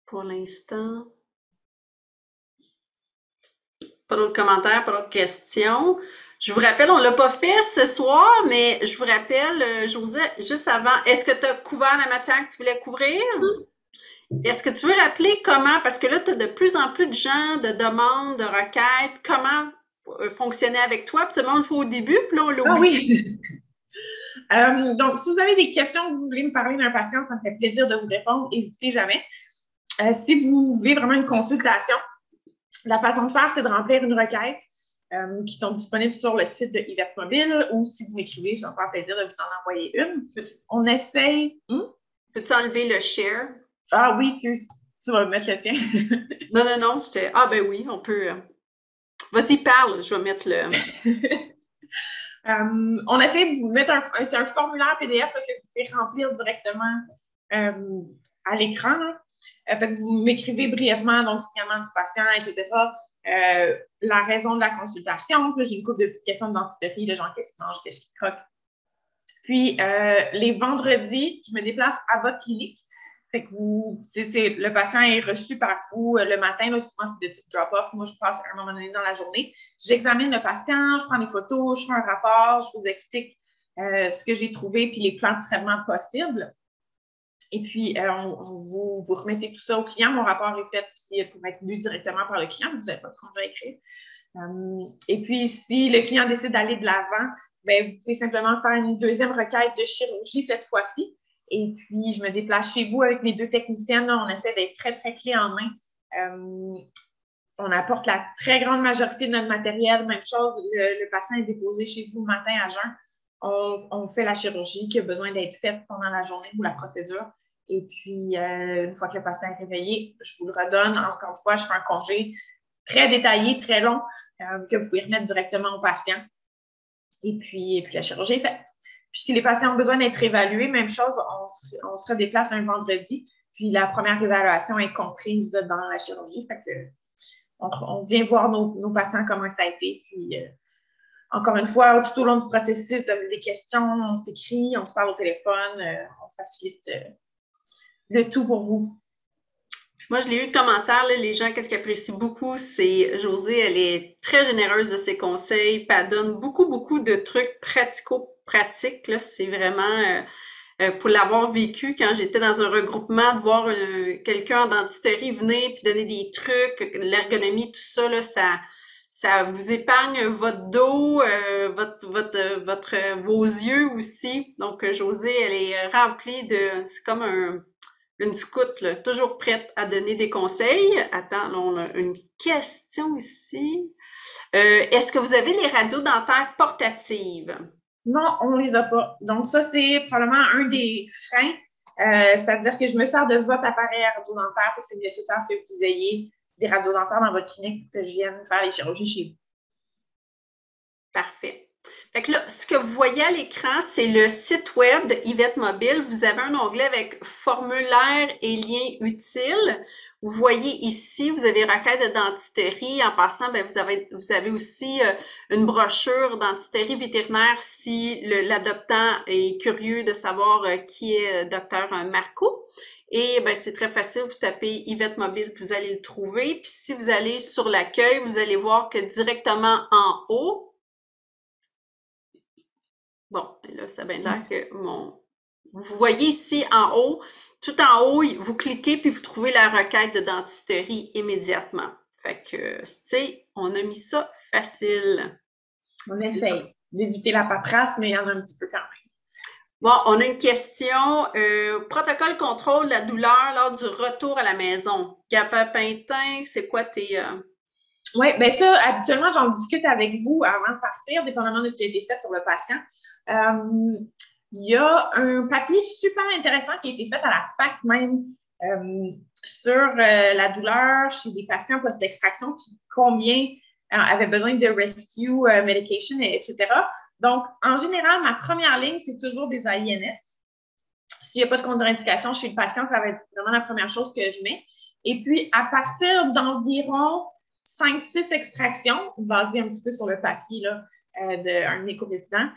Pour l'instant. Pas d'autres commentaires, pas d'autres questions. Je vous rappelle, on ne l'a pas fait ce soir, mais je vous rappelle, euh, José, juste avant, est-ce que tu as couvert la matière que tu voulais couvrir? Est-ce que tu veux rappeler comment, parce que là, tu as de plus en plus de gens, de demandes, de requêtes, comment euh, fonctionner avec toi? Puis tout le monde faut au début, puis là, on Ah oui! <laughs> Euh, donc, si vous avez des questions, vous voulez me parler d'un patient, ça me fait plaisir de vous répondre. N'hésitez jamais. si vous voulez vraiment une consultation, la façon de faire, c'est de remplir une requête. Euh, qui sont disponibles sur le site de Yvette Mobile ou si vous m'écrivez, je vais me faire plaisir de vous en envoyer une. On essaye. Hmm? Peux-tu enlever le share? Ah oui, excuse. Tu vas mettre le tien. <laughs> non, non, non. J'étais. Ah ben oui, on peut. Euh, vas-y, parle, je vais mettre le. <laughs> <laughs> Euh, on essaie de vous mettre un, c'est un formulaire PDF que vous pouvez remplir directement à l'écran. fait vous m'écrivez brièvement, donc signalement du patient, etc. Euh, la raison de la consultation. J'ai une couple de questions d'identité de gens qu'est-ce qu'ils mangent, qu'est-ce qu'ils croquent. Puis euh, les vendredis, je me déplace à votre clinique. Vous, le patient est reçu par vous euh, le matin, souvent c'est de type drop-off. Moi, je passe à un moment donné dans la journée. J'examine le patient, je prends des photos, je fais un rapport, je vous explique ce que j'ai trouvé puis les plans de traitement possibles. Et puis, euh, vous, remettez tout ça au client. Mon rapport est fait pour être lu directement par le client. Vous n'avez pas de compte à écrire. Euh, et puis, si le client décide d'aller de l'avant, ben, vous pouvez simplement faire une deuxième requête de chirurgie cette fois-ci. Et puis, je me déplace chez vous avec mes deux techniciennes. on essaie d'être très, très clé en main. Euh, on apporte la très grande majorité de notre matériel. Même chose, le, patient est déposé chez vous le matin à jeun on, fait la chirurgie qui a besoin d'être faite pendant la journée ou la procédure. Et puis, euh, une fois que le patient est réveillé, je vous le redonne. Encore une fois, je fais un congé très détaillé, très long, euh, que vous pouvez remettre directement au patient. Et puis, puis, la chirurgie est faite. Puis, si les patients ont besoin d'être évalués, même chose, on se, redéplace un vendredi. Puis, la première évaluation est comprise dans la chirurgie. Fait on, vient voir nos, patients, comment ça a été. Puis, euh, encore une fois, tout au long du processus, vous avez des questions, on s'écrit, on se parle au téléphone, euh, on facilite euh, le tout pour vous. Moi, je l'ai eu de commentaires, les gens, qu'est-ce qu'ils apprécient beaucoup, c'est Josée, elle est très généreuse de ses conseils, puis elle donne beaucoup, beaucoup de trucs pratico-pratiques. C'est vraiment, euh, pour l'avoir vécu quand j'étais dans un regroupement, de voir quelqu'un en dentisterie venir puis donner des trucs, l'ergonomie, tout ça, là, ça ça vous épargne votre dos, euh, votre, votre, votre, vos yeux aussi. Donc, euh, Josée, elle est remplie de, c'est comme un, une scout, toujours prête à donner des conseils. Attends, là, on a une question ici. Euh, est-ce que vous avez les radios dentaires portatives? Non, on ne les a pas. Donc, ça, c'est probablement un des freins. C'est-à-dire que je me sers de votre appareil radio dentaire, c'est nécessaire que vous ayez des radiodentaires dans votre clinique pour que je vienne faire les chirurgies chez vous. Parfait. Fait que là, ce que vous voyez à l'écran, c'est le site web de Yvette Mobile. Vous avez un onglet avec formulaire et liens utiles. Vous voyez ici, vous avez requête de dentisterie. En passant, bien, vous, avez, vous avez aussi euh, une brochure dentisterie vétérinaire si l'adoptant est curieux de savoir euh, qui est euh, docteur Marco. Et ben, c'est très facile, vous tapez Yvette Mobile, vous allez le trouver. Puis si vous allez sur l'accueil, vous allez voir que directement en haut, bon, là, ça a bien l'air que mon... Vous voyez ici en haut, tout en haut, vous cliquez puis vous trouvez la requête de dentisterie immédiatement. Fait que c'est, on a mis ça facile. On essaye d'éviter la paperasse, mais il y en a un petit peu quand même. Bon, on a une question. Euh, protocole contrôle de la douleur lors du retour à la maison. Gapapintin, c'est quoi tes. Euh... Oui, bien ça, habituellement, j'en discute avec vous avant de partir, dépendamment de ce qui a été fait sur le patient. Euh, il y a un papier super intéressant qui a été fait à la fac même sur la douleur chez des patients post-extraction, puis combien avaient besoin de rescue medication, etc. Donc, en général, ma première ligne, c'est toujours des AINS. S'il n'y a pas de contre-indication chez le patient, ça va être vraiment la première chose que je mets. Et puis, à partir d'environ 5-6 extractions, basées un petit peu sur le papier euh, d'un éco-résident,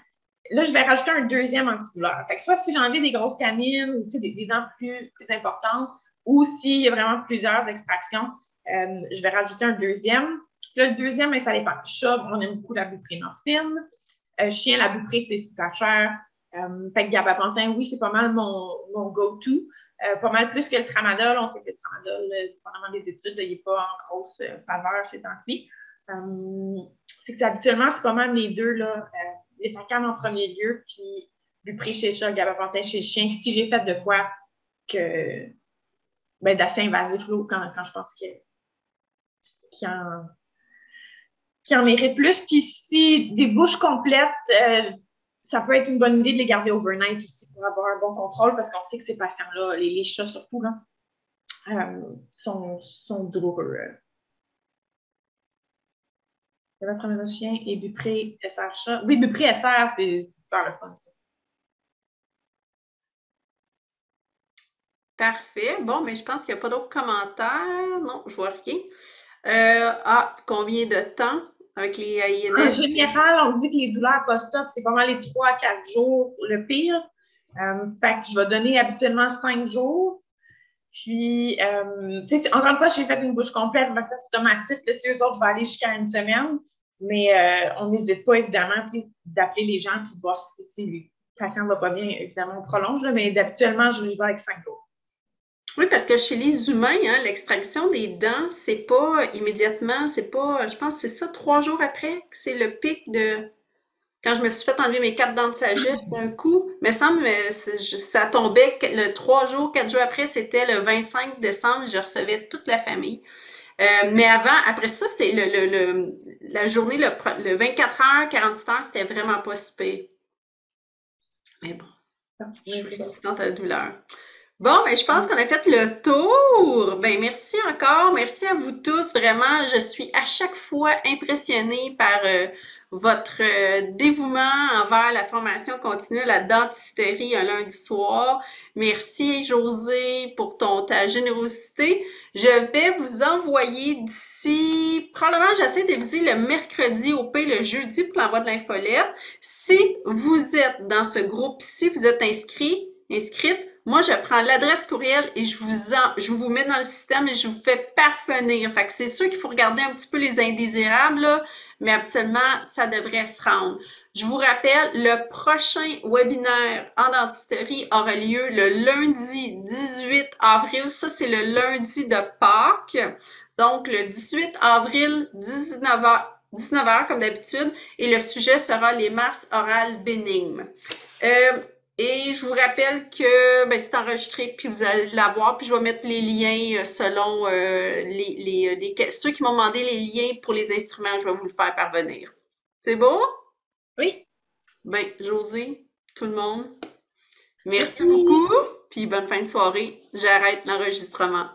là, je vais rajouter un deuxième antidouleur. Fait que soit si j'ai envie des grosses canines ou des, dents plus, importantes, ou s'il y a vraiment plusieurs extractions, euh, je vais rajouter un deuxième. le deuxième, ça dépend. Chat, on aime beaucoup la buprenorphine. Euh, chien, la bupré, c'est super cher. Euh, fait que gabapentin, oui, c'est pas mal mon, mon go-to. Euh, pas mal plus que le tramadol. On sait que le tramadol, pendant des études, il n'est pas en grosse faveur ces temps-ci. fait habituellement, c'est pas mal les deux, là. les tacanes en premier lieu, puis bupré chez chat, gabapentin chez chien. Si j'ai fait de quoi que ben, d'assez invasif quand, quand je pense qu'il y en qui en méritent plus. Puis si des bouches complètes, euh, ça peut être une bonne idée de les garder overnight aussi pour avoir un bon contrôle parce qu'on sait que ces patients-là, les, chats surtout, là, euh, sont, sont douloureux. Votre de chien et Bupré SR chat. Oui, Bupré SR, c'est super le fun, ça. Parfait. Bon, mais je pense qu'il n'y a pas d'autres commentaires. Non, je vois rien. Euh, ah, combien de temps? Avec les INF? En général, on dit que les douleurs post-op, c'est mal les 3 à 4 jours le pire. Euh, fait que je vais donner habituellement 5 jours. Puis, euh, encore une fois, j'ai fait une bouche complète, c'est automatique. tu sais, eux autres, je vais aller jusqu'à une semaine. Mais on n'hésite pas, évidemment, d'appeler les gens et de voir si, le patient ne va pas bien. Évidemment, on prolonge, mais d'habituellement, je vais avec 5 jours. Oui, parce que chez les humains, hein, l'extraction des dents, c'est pas immédiatement, c'est pas, je pense que c'est ça, trois jours après que c'est le pic de quand je me suis fait enlever mes quatre dents de sagesse d'un coup. Mais semble ça tombait le trois jours, quatre jours après, c'était le 25 décembre, je recevais toute la famille. Euh, mais avant, après ça, c'est le, le, la journée, le, le 24 heures, 48 heures, c'était vraiment pas si pire. Mais bon, je suis résistante à la douleur. Bon, ben, je pense qu'on a fait le tour. Ben, merci encore. Merci à vous tous. Vraiment, je suis à chaque fois impressionnée par euh, votre euh, dévouement envers la formation continue à la dentisterie un lundi soir. Merci, José, pour ton, ta générosité. Je vais vous envoyer d'ici, probablement, j'essaie de viser le mercredi au P, le jeudi pour l'envoi de l'infolette. Si vous êtes dans ce groupe, si vous êtes inscrit, inscrite, moi, je prends l'adresse courriel et je vous en, je vous mets dans le système et je vous fais parvenir. Fait que c'est sûr qu'il faut regarder un petit peu les indésirables, mais actuellement, ça devrait se rendre. Je vous rappelle, le prochain webinaire en dentisterie aura lieu le lundi 18 avril. Ça, c'est le lundi de Pâques. Donc, le 18 avril, 19h, 19h comme d'habitude. Et le sujet sera les masses orales bénignes. Euh, et je vous rappelle que ben, c'est enregistré, puis vous allez l'avoir, puis je vais mettre les liens euh, selon euh, les, les, ceux qui m'ont demandé les liens pour les instruments, je vais vous le faire parvenir. C'est bon? Oui. Ben, José, tout le monde, merci beaucoup, puis bonne fin de soirée. J'arrête l'enregistrement.